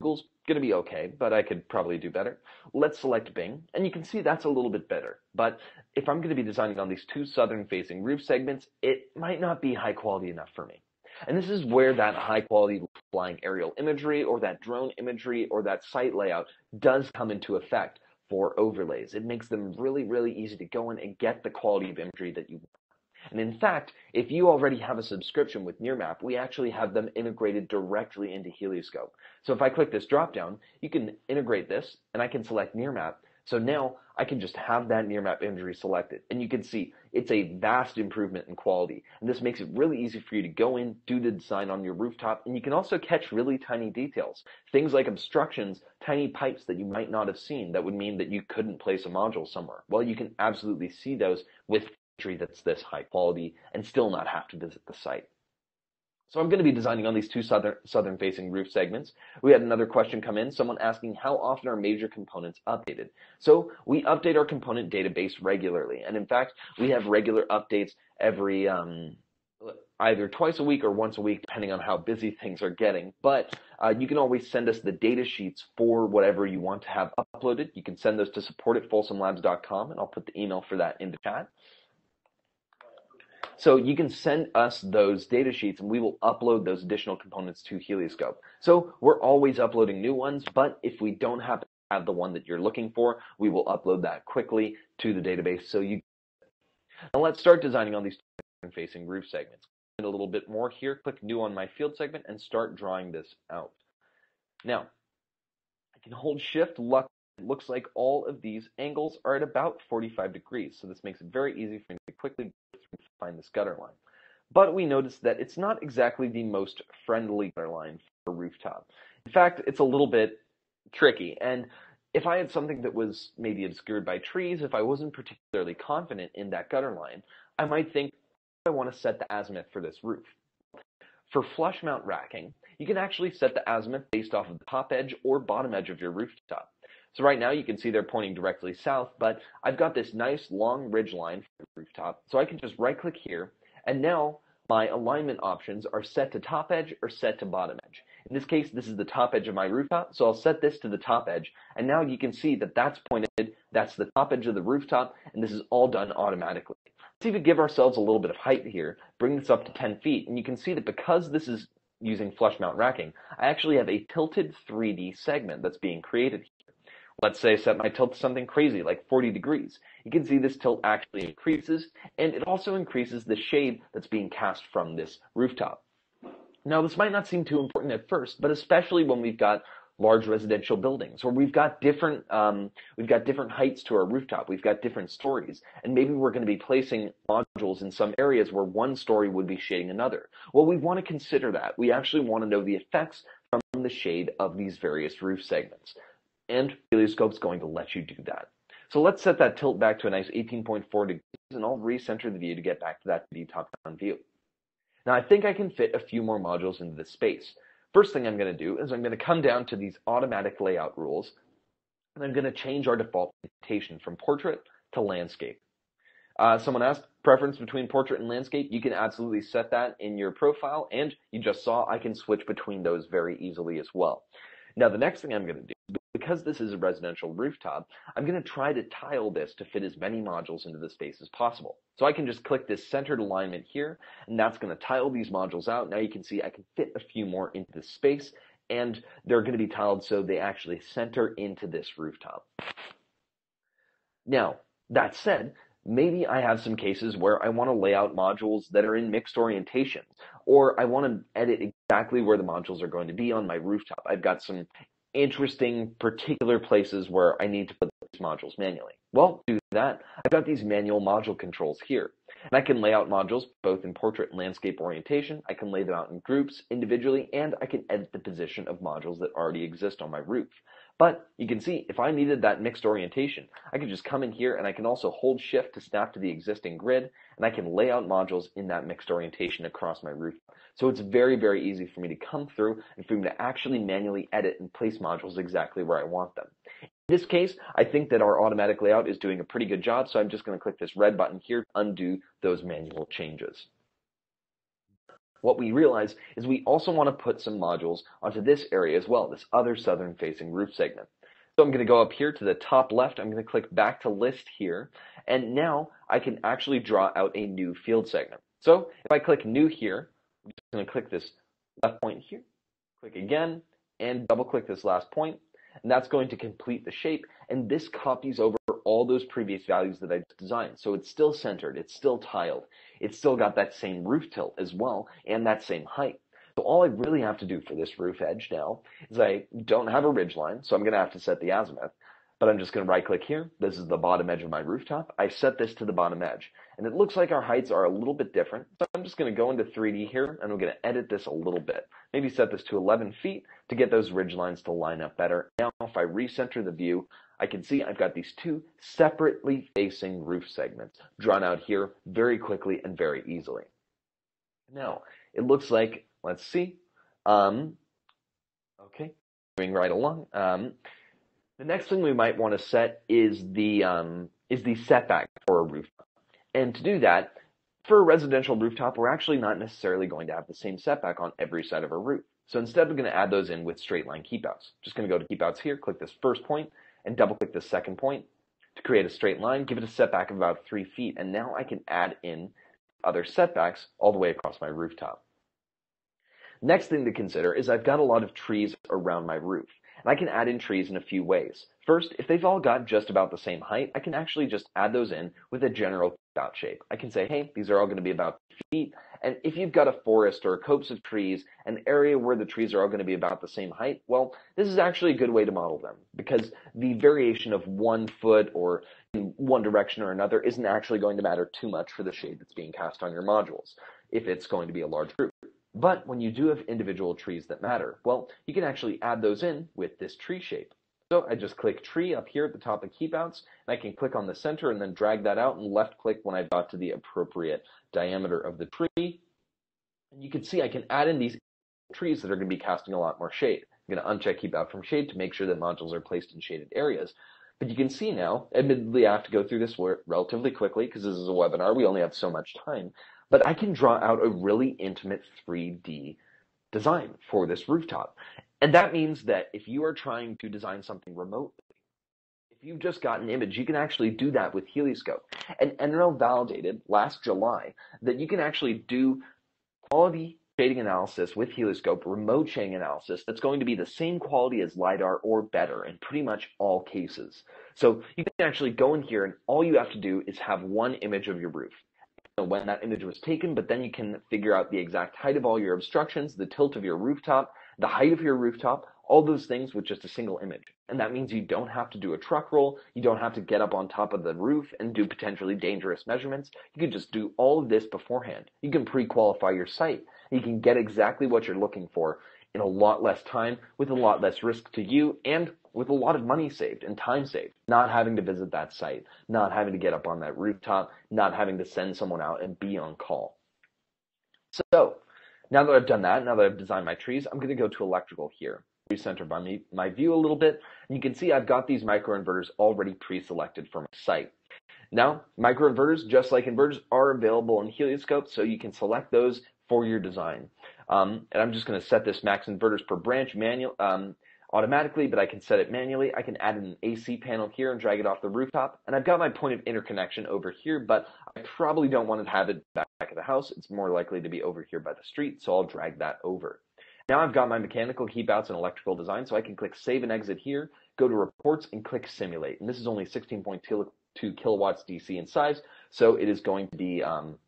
Google's going to be okay, but I could probably do better. Let's select Bing, and you can see that's a little bit better. But if I'm going to be designing on these two southern facing roof segments, it might not be high quality enough for me. And this is where that high quality flying aerial imagery or that drone imagery or that site layout does come into effect for overlays. It makes them really, really easy to go in and get the quality of imagery that you want. And in fact, if you already have a subscription with Nearmap, we actually have them integrated directly into Helioscope. So if I click this dropdown, you can integrate this and I can select Nearmap. So now I can just have that Nearmap imagery selected. And you can see it's a vast improvement in quality. And this makes it really easy for you to go in, do the design on your rooftop, and you can also catch really tiny details. Things like obstructions, tiny pipes that you might not have seen that would mean that you couldn't place a module somewhere. Well, you can absolutely see those with that's this high quality and still not have to visit the site. So I'm going to be designing on these two southern, southern facing roof segments. We had another question come in, someone asking how often are major components updated. So we update our component database regularly. And in fact, we have regular updates every, um, either twice a week or once a week, depending on how busy things are getting. But uh, you can always send us the data sheets for whatever you want to have uploaded. You can send those to support at folsomlabs.com, and I'll put the email for that in the chat. So you can send us those data sheets and we will upload those additional components to Helioscope. So we're always uploading new ones, but if we don't to have the one that you're looking for, we will upload that quickly to the database so you now let's start designing on these facing roof segments. A little bit more here, click new on my field segment and start drawing this out. Now, I can hold shift, luck, it looks like all of these angles are at about 45 degrees, so this makes it very easy for me to quickly find this gutter line. But we notice that it's not exactly the most friendly gutter line for a rooftop. In fact, it's a little bit tricky, and if I had something that was maybe obscured by trees, if I wasn't particularly confident in that gutter line, I might think I want to set the azimuth for this roof. For flush mount racking, you can actually set the azimuth based off of the top edge or bottom edge of your rooftop. So right now you can see they're pointing directly south, but I've got this nice long ridge line for the rooftop. So I can just right click here and now my alignment options are set to top edge or set to bottom edge. In this case, this is the top edge of my rooftop, so I'll set this to the top edge. And now you can see that that's pointed, that's the top edge of the rooftop, and this is all done automatically. Let's even give ourselves a little bit of height here, bring this up to 10 feet, and you can see that because this is using flush mount racking, I actually have a tilted 3D segment that's being created Let's say I set my tilt to something crazy, like 40 degrees. You can see this tilt actually increases, and it also increases the shade that's being cast from this rooftop. Now, this might not seem too important at first, but especially when we've got large residential buildings, where we've got different um, we've got different heights to our rooftop, we've got different stories, and maybe we're going to be placing modules in some areas where one story would be shading another. Well, we want to consider that. We actually want to know the effects from the shade of these various roof segments and Helioscope's going to let you do that. So let's set that tilt back to a nice 18.4 degrees and I'll recenter the view to get back to that top-down view. Now I think I can fit a few more modules into this space. First thing I'm going to do is I'm going to come down to these automatic layout rules and I'm going to change our default orientation from portrait to landscape. Uh, someone asked preference between portrait and landscape. You can absolutely set that in your profile and you just saw I can switch between those very easily as well. Now the next thing I'm going to do because this is a residential rooftop, I'm going to try to tile this to fit as many modules into the space as possible. So I can just click this centered alignment here, and that's going to tile these modules out. Now you can see I can fit a few more into this space, and they're going to be tiled so they actually center into this rooftop. Now, that said, maybe I have some cases where I want to lay out modules that are in mixed orientation, or I want to edit exactly where the modules are going to be on my rooftop. I've got some interesting particular places where I need to put these modules manually. Well, to do that, I've got these manual module controls here. And I can lay out modules both in portrait and landscape orientation. I can lay them out in groups individually, and I can edit the position of modules that already exist on my roof. But you can see if I needed that mixed orientation, I could just come in here and I can also hold shift to snap to the existing grid and I can lay out modules in that mixed orientation across my roof. So it's very, very easy for me to come through and for me to actually manually edit and place modules exactly where I want them. In this case, I think that our automatic layout is doing a pretty good job, so I'm just going to click this red button here to undo those manual changes. What we realize is we also want to put some modules onto this area as well, this other southern facing roof segment. So I'm going to go up here to the top left. I'm going to click back to list here. And now I can actually draw out a new field segment. So if I click new here, I'm just going to click this left point here, click again, and double click this last point, and that's going to complete the shape. And this copies over all those previous values that I designed. So it's still centered, it's still tiled, it's still got that same roof tilt as well, and that same height. So all I really have to do for this roof edge now is I don't have a ridge line, so I'm going to have to set the azimuth but I'm just going to right click here. This is the bottom edge of my rooftop. I set this to the bottom edge and it looks like our heights are a little bit different. So I'm just going to go into 3D here and I'm going to edit this a little bit. Maybe set this to 11 feet to get those ridge lines to line up better. Now if I recenter the view, I can see I've got these two separately facing roof segments drawn out here very quickly and very easily. Now it looks like, let's see, um, okay, moving right along. Um, the next thing we might want to set is the um, is the setback for a rooftop. And to do that, For a residential rooftop, we're actually not necessarily going to have the same setback on every side of our roof. So instead, we're going to add those in with straight line keepouts. Just going to go to keepouts here, click this first point, and double click this second point to create a straight line, give it a setback of about three feet, and now I can add in other setbacks all the way across my rooftop. Next thing to consider is I've got a lot of trees around my roof, and I can add in trees in a few ways. First, if they've all got just about the same height, I can actually just add those in with a general dot shape. I can say, hey, these are all going to be about feet. And if you've got a forest or a copse of trees, an area where the trees are all going to be about the same height, well, this is actually a good way to model them because the variation of one foot or in one direction or another isn't actually going to matter too much for the shade that's being cast on your modules if it's going to be a large group. But when you do have individual trees that matter, well, you can actually add those in with this tree shape. So I just click tree up here at the top of keepouts, and I can click on the center and then drag that out and left click when I've got to the appropriate diameter of the tree. And you can see I can add in these trees that are going to be casting a lot more shade. I'm going to uncheck keep out from shade to make sure that modules are placed in shaded areas. But you can see now, admittedly I have to go through this relatively quickly because this is a webinar, we only have so much time, but I can draw out a really intimate 3D design for this rooftop. And that means that if you are trying to design something remotely, if you've just got an image, you can actually do that with Helioscope. And NREL validated last July that you can actually do quality shading analysis with Helioscope, remote shading analysis, that's going to be the same quality as LiDAR or better in pretty much all cases. So you can actually go in here and all you have to do is have one image of your roof. When that image was taken, but then you can figure out the exact height of all your obstructions, the tilt of your rooftop, the height of your rooftop, all those things with just a single image. And that means you don't have to do a truck roll. You don't have to get up on top of the roof and do potentially dangerous measurements. You can just do all of this beforehand. You can pre-qualify your site. You can get exactly what you're looking for in a lot less time with a lot less risk to you and with a lot of money saved and time saved. Not having to visit that site, not having to get up on that rooftop, not having to send someone out and be on call. So now that I've done that, now that I've designed my trees, I'm going to go to electrical here. Recenter my, my view a little bit, and you can see I've got these microinverters already pre-selected for my site. Now, microinverters, just like inverters, are available in Helioscope, so you can select those for your design. Um, and I'm just going to set this max inverters per branch manual, um, automatically, but I can set it manually. I can add an AC panel here and drag it off the rooftop. And I've got my point of interconnection over here, but I probably don't want to have it back of the house. It's more likely to be over here by the street, so I'll drag that over. Now I've got my mechanical keepouts and electrical design, so I can click save and exit here, go to reports and click simulate. And this is only 16.2 kilowatts DC in size, so it is going to be um,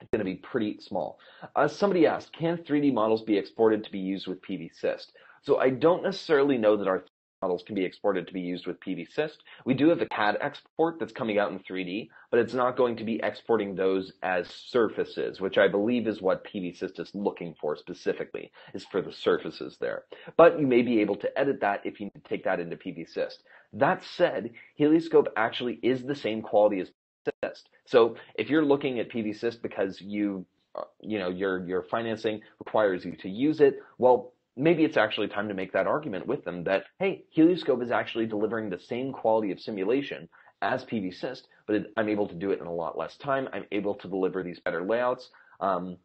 it's going to be pretty small. Uh, somebody asked, can 3D models be exported to be used with PVsyst? So I don't necessarily know that our models can be exported to be used with PVsyst. We do have a CAD export that's coming out in 3D, but it's not going to be exporting those as surfaces, which I believe is what PVsyst is looking for specifically, is for the surfaces there. But you may be able to edit that if you take that into PVsyst. That said, Helioscope actually is the same quality as PVsyst. So if you're looking at PVsyst because you uh, you know your your financing requires you to use it, well, maybe it's actually time to make that argument with them that, hey, Helioscope is actually delivering the same quality of simulation as PVsyst, but it, I'm able to do it in a lot less time. I'm able to deliver these better layouts. Um,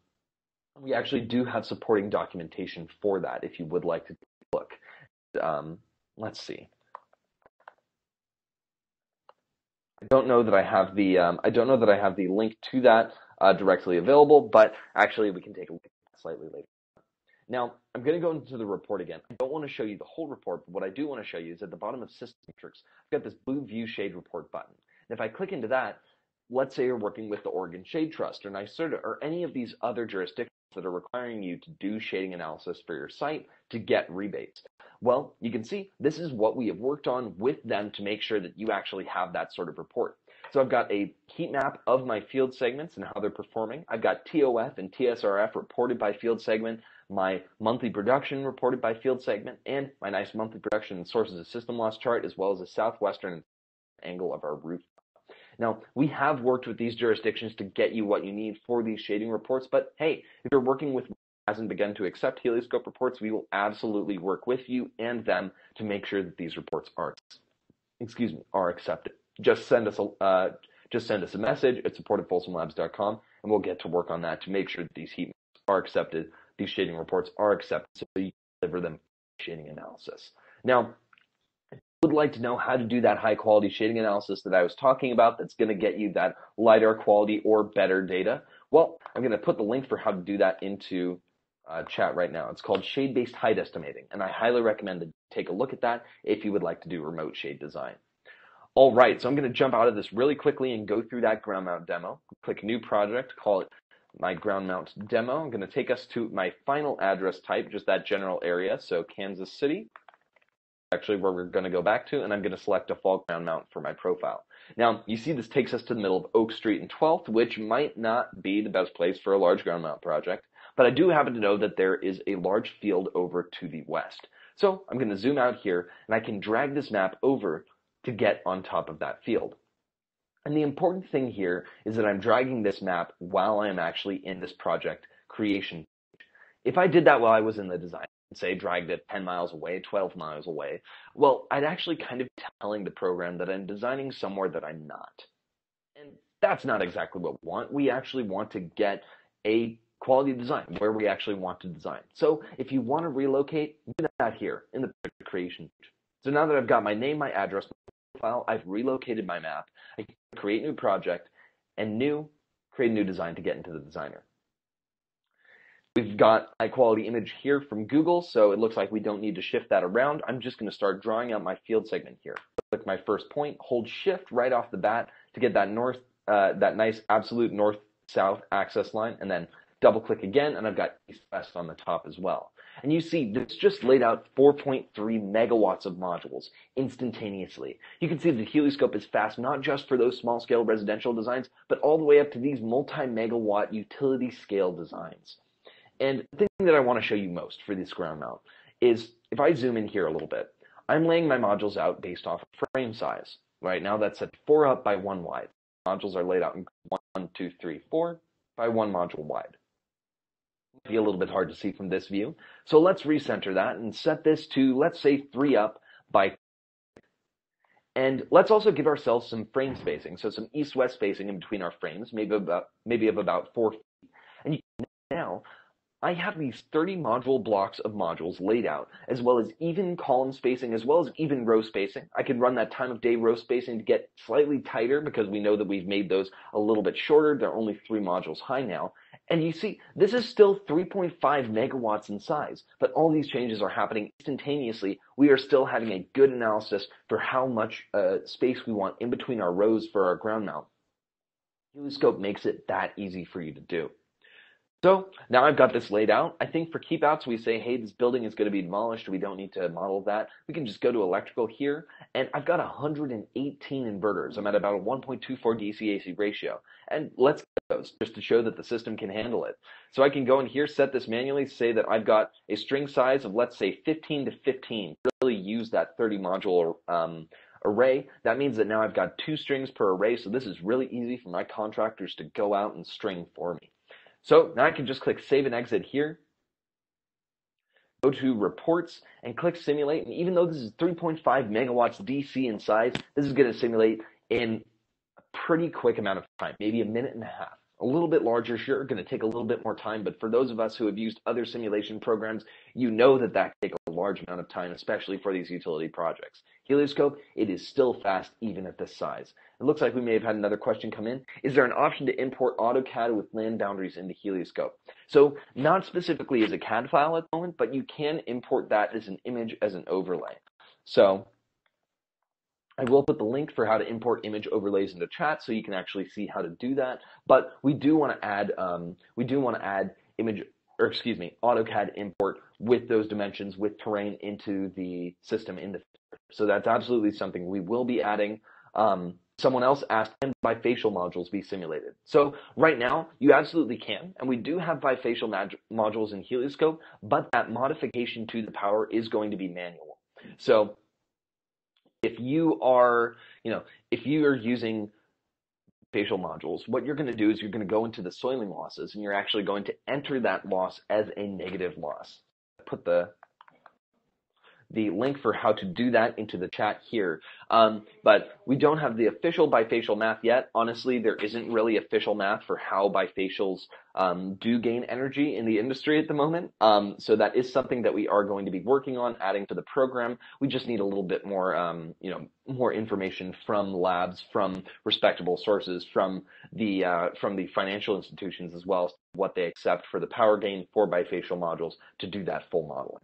we actually do have supporting documentation for that if you would like to look. Um, let's see. I don't know that I have the um, I don't know that I have the link to that uh, directly available, but actually we can take a look at that slightly later. Now, I'm going to go into the report again. I don't want to show you the whole report, but what I do want to show you is at the bottom of System Metrics, I've got this blue View Shade Report button. And if I click into that, let's say you're working with the Oregon Shade Trust or NYSERDA or any of these other jurisdictions that are requiring you to do shading analysis for your site to get rebates. Well, you can see this is what we have worked on with them to make sure that you actually have that sort of report. So I've got a heat map of my field segments and how they're performing. I've got TOF and TSRF reported by field segment my monthly production reported by field segment, and my nice monthly production and sources of system loss chart, as well as a southwestern angle of our roof. Now, we have worked with these jurisdictions to get you what you need for these shading reports, but hey, if you're working with hasn't begun to accept Helioscope reports, we will absolutely work with you and them to make sure that these reports are, excuse me, are accepted. Just send us a, uh, just send us a message at support at folsomlabs.com and we'll get to work on that to make sure that these heat maps are accepted, these shading reports are accepted, so you can deliver them shading analysis. Now, would like to know how to do that high quality shading analysis that I was talking about that's going to get you that LiDAR quality or better data, well, I'm going to put the link for how to do that into uh, chat right now. It's called shade-based height estimating, and I highly recommend to take a look at that if you would like to do remote shade design. All right, so I'm going to jump out of this really quickly and go through that ground mount demo. Click New Project, call it my ground mount demo. I'm going to take us to my final address type, just that general area, so Kansas City, actually where we're going to go back to, and I'm going to select a default ground mount for my profile. Now, you see this takes us to the middle of Oak Street and 12th, which might not be the best place for a large ground mount project, but I do happen to know that there is a large field over to the west. So I'm going to zoom out here, and I can drag this map over to get on top of that field. And the important thing here is that I'm dragging this map while I'm actually in this project creation. If I did that while I was in the design, say dragged it 10 miles away, 12 miles away, well, I'd actually kind of telling the program that I'm designing somewhere that I'm not. And that's not exactly what we want. We actually want to get a quality design where we actually want to design. So if you want to relocate, do that here in the creation. So now that I've got my name, my address, file, I've relocated my map. I create new project and new, create a new design to get into the designer. We've got high quality image here from Google, so it looks like we don't need to shift that around. I'm just going to start drawing out my field segment here. Click my first point, hold shift right off the bat to get that north, uh, that nice absolute north-south access line, and then double click again, and I've got east-west on the top as well. And you see, this just laid out 4.3 megawatts of modules instantaneously. You can see the Helioscope is fast not just for those small scale residential designs, but all the way up to these multi-megawatt utility scale designs. And the thing that I want to show you most for this ground mount is if I zoom in here a little bit, I'm laying my modules out based off of frame size. Right now that's at four up by one wide. Modules are laid out in one, two, three, four by one module wide be a little bit hard to see from this view. So let's recenter that and set this to, let's say, 3 up by and let's also give ourselves some frame spacing, so some east-west spacing in between our frames, maybe about maybe of about four feet. And now I have these 30 module blocks of modules laid out, as well as even column spacing, as well as even row spacing. I can run that time of day row spacing to get slightly tighter because we know that we've made those a little bit shorter. They're only three modules high now. And you see, this is still 3.5 megawatts in size, but all these changes are happening instantaneously. We are still having a good analysis for how much uh, space we want in between our rows for our ground mount. Helioscope makes it that easy for you to do. So now I've got this laid out. I think for keep outs, we say, hey, this building is going to be demolished. We don't need to model that. We can just go to electrical here. And I've got 118 inverters. I'm at about a 1.24 DC AC ratio. And let's get those just to show that the system can handle it. So I can go in here, set this manually, say that I've got a string size of, let's say, 15 to 15. Really use that 30 module um, array. That means that now I've got two strings per array. So this is really easy for my contractors to go out and string for me. So now I can just click save and exit here. Go to reports and click simulate. And even though this is 3.5 megawatts DC in size, this is going to simulate in a pretty quick amount of time, maybe a minute and a half a little bit larger, sure, going to take a little bit more time, but for those of us who have used other simulation programs, you know that that can take a large amount of time, especially for these utility projects. Helioscope, it is still fast even at this size. It looks like we may have had another question come in. Is there an option to import AutoCAD with land boundaries into Helioscope? So not specifically as a CAD file at the moment, but you can import that as an image as an overlay. So I will put the link for how to import image overlays into chat so you can actually see how to do that. But we do want to add um, we do want to add image or excuse me AutoCAD import with those dimensions with terrain into the system in the. So that's absolutely something we will be adding. Um, someone else asked, can bifacial modules be simulated? So right now, you absolutely can, and we do have bifacial modules in Helioscope, but that modification to the power is going to be manual. So if you are, you know, if you are using facial modules, what you're going to do is you're going to go into the soiling losses and you're actually going to enter that loss as a negative loss. Put the the link for how to do that into the chat here. Um, but we don't have the official bifacial math yet. Honestly, there isn't really official math for how bifacials um, do gain energy in the industry at the moment. Um, so that is something that we are going to be working on adding to the program. We just need a little bit more, um, you know, more information from labs, from respectable sources, from the uh, from the financial institutions as well, as what they accept for the power gain for bifacial modules to do that full modeling.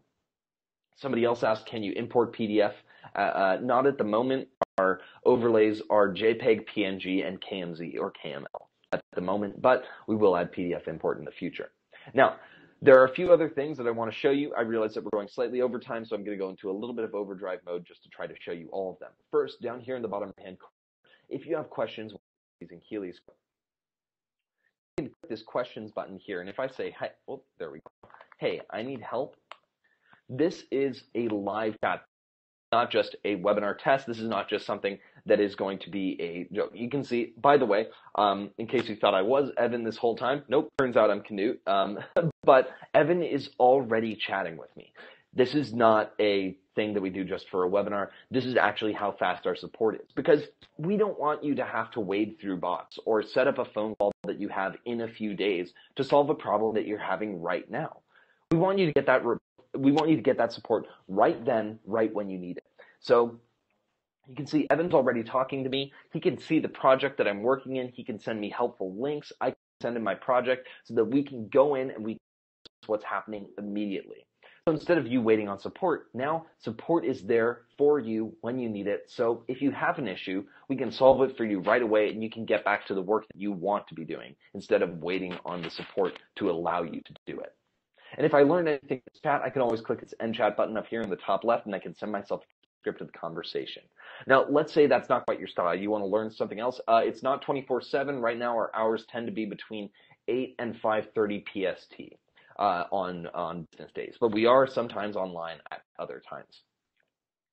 Somebody else asked, can you import PDF? Uh, uh, not at the moment. Our overlays are JPEG, PNG, and KMZ or KML at the moment, but we will add PDF import in the future. Now, there are a few other things that I want to show you. I realize that we're going slightly over time, so I'm going to go into a little bit of overdrive mode just to try to show you all of them. First, down here in the bottom hand corner, if you have questions using Helioscope, you can click this questions button here, and if I say, hey, oh, there we go. Hey, I need help this is a live chat, not just a webinar test. This is not just something that is going to be a joke. You can see, by the way, um, in case you thought I was Evan this whole time, nope, turns out I'm Canute. Um, but Evan is already chatting with me. This is not a thing that we do just for a webinar. This is actually how fast our support is because we don't want you to have to wade through bots or set up a phone call that you have in a few days to solve a problem that you're having right now. We want you to get that we want you to get that support right then, right when you need it. So you can see Evan's already talking to me. He can see the project that I'm working in. He can send me helpful links. I can send him my project so that we can go in and we what's happening immediately. So instead of you waiting on support, now support is there for you when you need it. So if you have an issue, we can solve it for you right away and you can get back to the work that you want to be doing instead of waiting on the support to allow you to do it. And if I learn anything in chat, I can always click this end chat button up here in the top left and I can send myself a script of the conversation. Now, let's say that's not quite your style. You want to learn something else. Uh, it's not 24-7. Right now, our hours tend to be between 8 and 5.30 PST uh, on, on business days. But we are sometimes online at other times.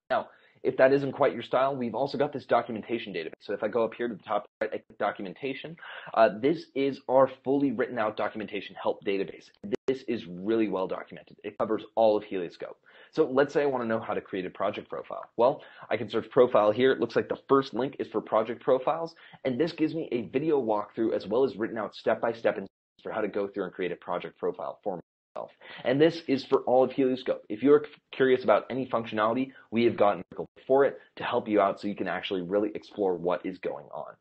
Now, if that isn't quite your style, we've also got this documentation database. So if I go up here to the top right, I click documentation. Uh, this is our fully written out documentation help database. This is really well documented. It covers all of Helioscope. So let's say I want to know how to create a project profile. Well, I can search profile here. It looks like the first link is for project profiles. And this gives me a video walkthrough as well as written out step-by-step instructions for how to go through and create a project profile for myself. And this is for all of Helioscope. If you're curious about any functionality, we have gotten for it to help you out so you can actually really explore what is going on.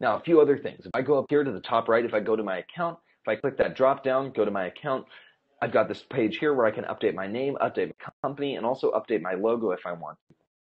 Now, a few other things. If I go up here to the top right, if I go to my account, if I click that drop down, go to my account, I've got this page here where I can update my name, update my company, and also update my logo if I want.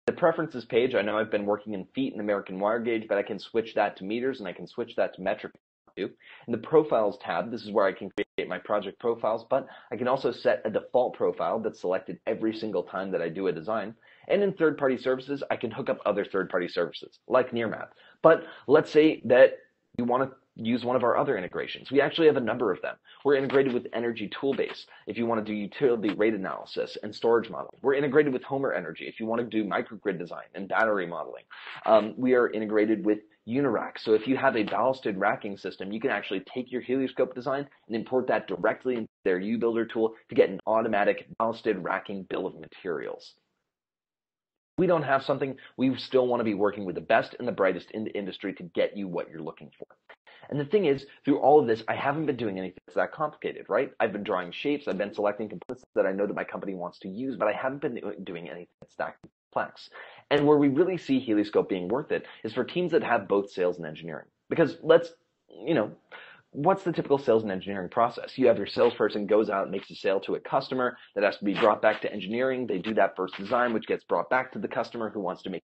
The preferences page, I know I've been working in feet and American wire gauge, but I can switch that to meters and I can switch that to metric. In the profiles tab, this is where I can create my project profiles, but I can also set a default profile that's selected every single time that I do a design. And in third-party services, I can hook up other third-party services like Nearmap. But let's say that you want to use one of our other integrations. We actually have a number of them. We're integrated with Energy Toolbase if you want to do utility rate analysis and storage modeling. We're integrated with Homer Energy if you want to do microgrid design and battery modeling. Um, we are integrated with Unirac. So if you have a ballasted racking system, you can actually take your helioscope design and import that directly into their UBuilder tool to get an automatic ballasted racking bill of materials we don't have something, we still want to be working with the best and the brightest in the industry to get you what you're looking for. And the thing is, through all of this, I haven't been doing anything that's that complicated, right? I've been drawing shapes, I've been selecting components that I know that my company wants to use, but I haven't been doing anything that's that complex. And where we really see Helioscope being worth it is for teams that have both sales and engineering. Because let's, you know, what's the typical sales and engineering process? You have your salesperson goes out and makes a sale to a customer that has to be brought back to engineering. They do that first design, which gets brought back to the customer who wants to make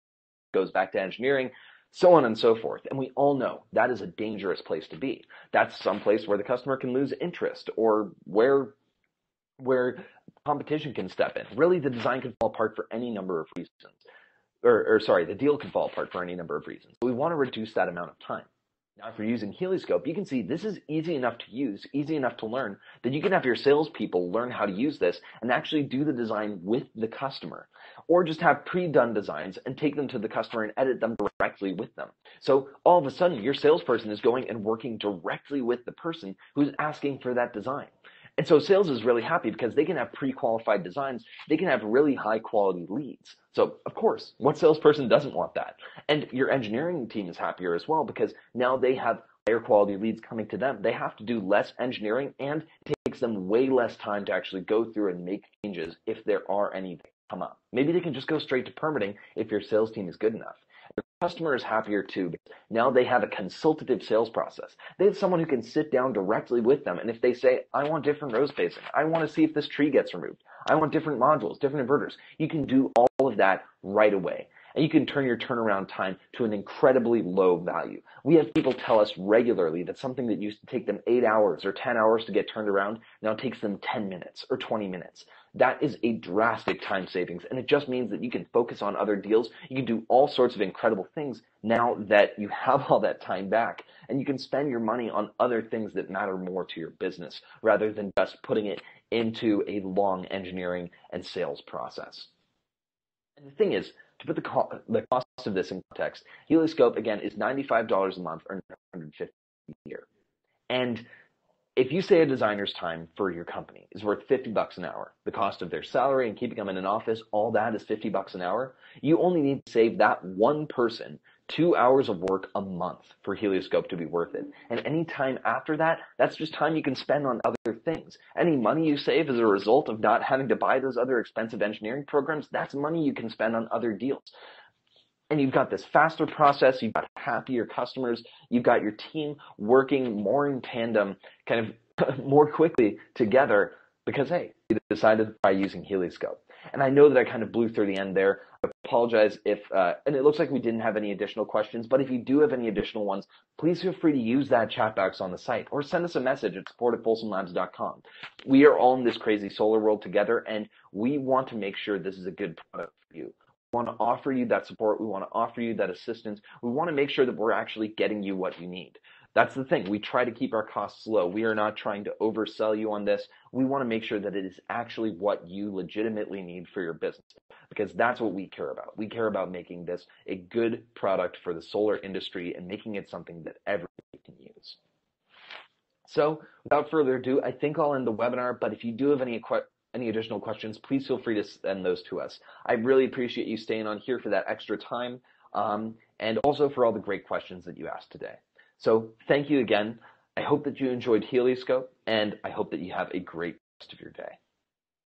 goes back to engineering so on and so forth. And we all know that is a dangerous place to be. That's some place where the customer can lose interest or where where competition can step in. Really, the design can fall apart for any number of reasons. Or, or sorry, the deal can fall apart for any number of reasons. But we want to reduce that amount of time. Now, if you're using Helioscope, you can see this is easy enough to use, easy enough to learn, that you can have your salespeople learn how to use this and actually do the design with the customer. Or just have pre-done designs and take them to the customer and edit them directly with them. So all of a sudden, your salesperson is going and working directly with the person who's asking for that design. And so sales is really happy because they can have pre-qualified designs. They can have really high quality leads. So of course, what salesperson doesn't want that? And your engineering team is happier as well because now they have higher quality leads coming to them. They have to do less engineering and it takes them way less time to actually go through and make changes if there are any that come up. Maybe they can just go straight to permitting if your sales team is good enough. Customer is happier too. Now they have a consultative sales process. They have someone who can sit down directly with them. And if they say, I want different row spacing, I want to see if this tree gets removed, I want different modules, different inverters, you can do all of that right away. And you can turn your turnaround time to an incredibly low value. We have people tell us regularly that something that used to take them eight hours or 10 hours to get turned around now takes them 10 minutes or 20 minutes. That is a drastic time savings. And it just means that you can focus on other deals. You can do all sorts of incredible things now that you have all that time back. And you can spend your money on other things that matter more to your business rather than just putting it into a long engineering and sales process. And the thing is, to put the, co- the cost of this in context, Helioscope again is $95 a month or 150 a year. And if you say a designer's time for your company is worth 50 bucks an hour, the cost of their salary and keeping them in an office, all that is 50 bucks an hour, you only need to save that one person two hours of work a month for Helioscope to be worth it. And any time after that, that's just time you can spend on other things. Any money you save as a result of not having to buy those other expensive engineering programs, that's money you can spend on other deals and you've got this faster process, you've got happier customers, you've got your team working more in tandem, kind of more quickly together because, hey, you decided by using Helioscope. And I know that I kind of blew through the end there. I apologize if, uh, and it looks like we didn't have any additional questions, but if you do have any additional ones, please feel free to use that chat box on the site or send us a message at support at folsomlabs.com. We are all in this crazy solar world together and we want to make sure this is a good product for you want to offer you that support. We want to offer you that assistance. We want to make sure that we're actually getting you what you need. That's the thing. We try to keep our costs low. We are not trying to oversell you on this. We want to make sure that it is actually what you legitimately need for your business because that's what we care about. We care about making this a good product for the solar industry and making it something that everyone can use. So without further ado, I think I'll end the webinar, but if you do have any any additional questions, please feel free to send those to us. I really appreciate you staying on here for that extra time um, and also for all the great questions that you asked today. So thank you again. I hope that you enjoyed Helioscope and I hope that you have a great rest of your day.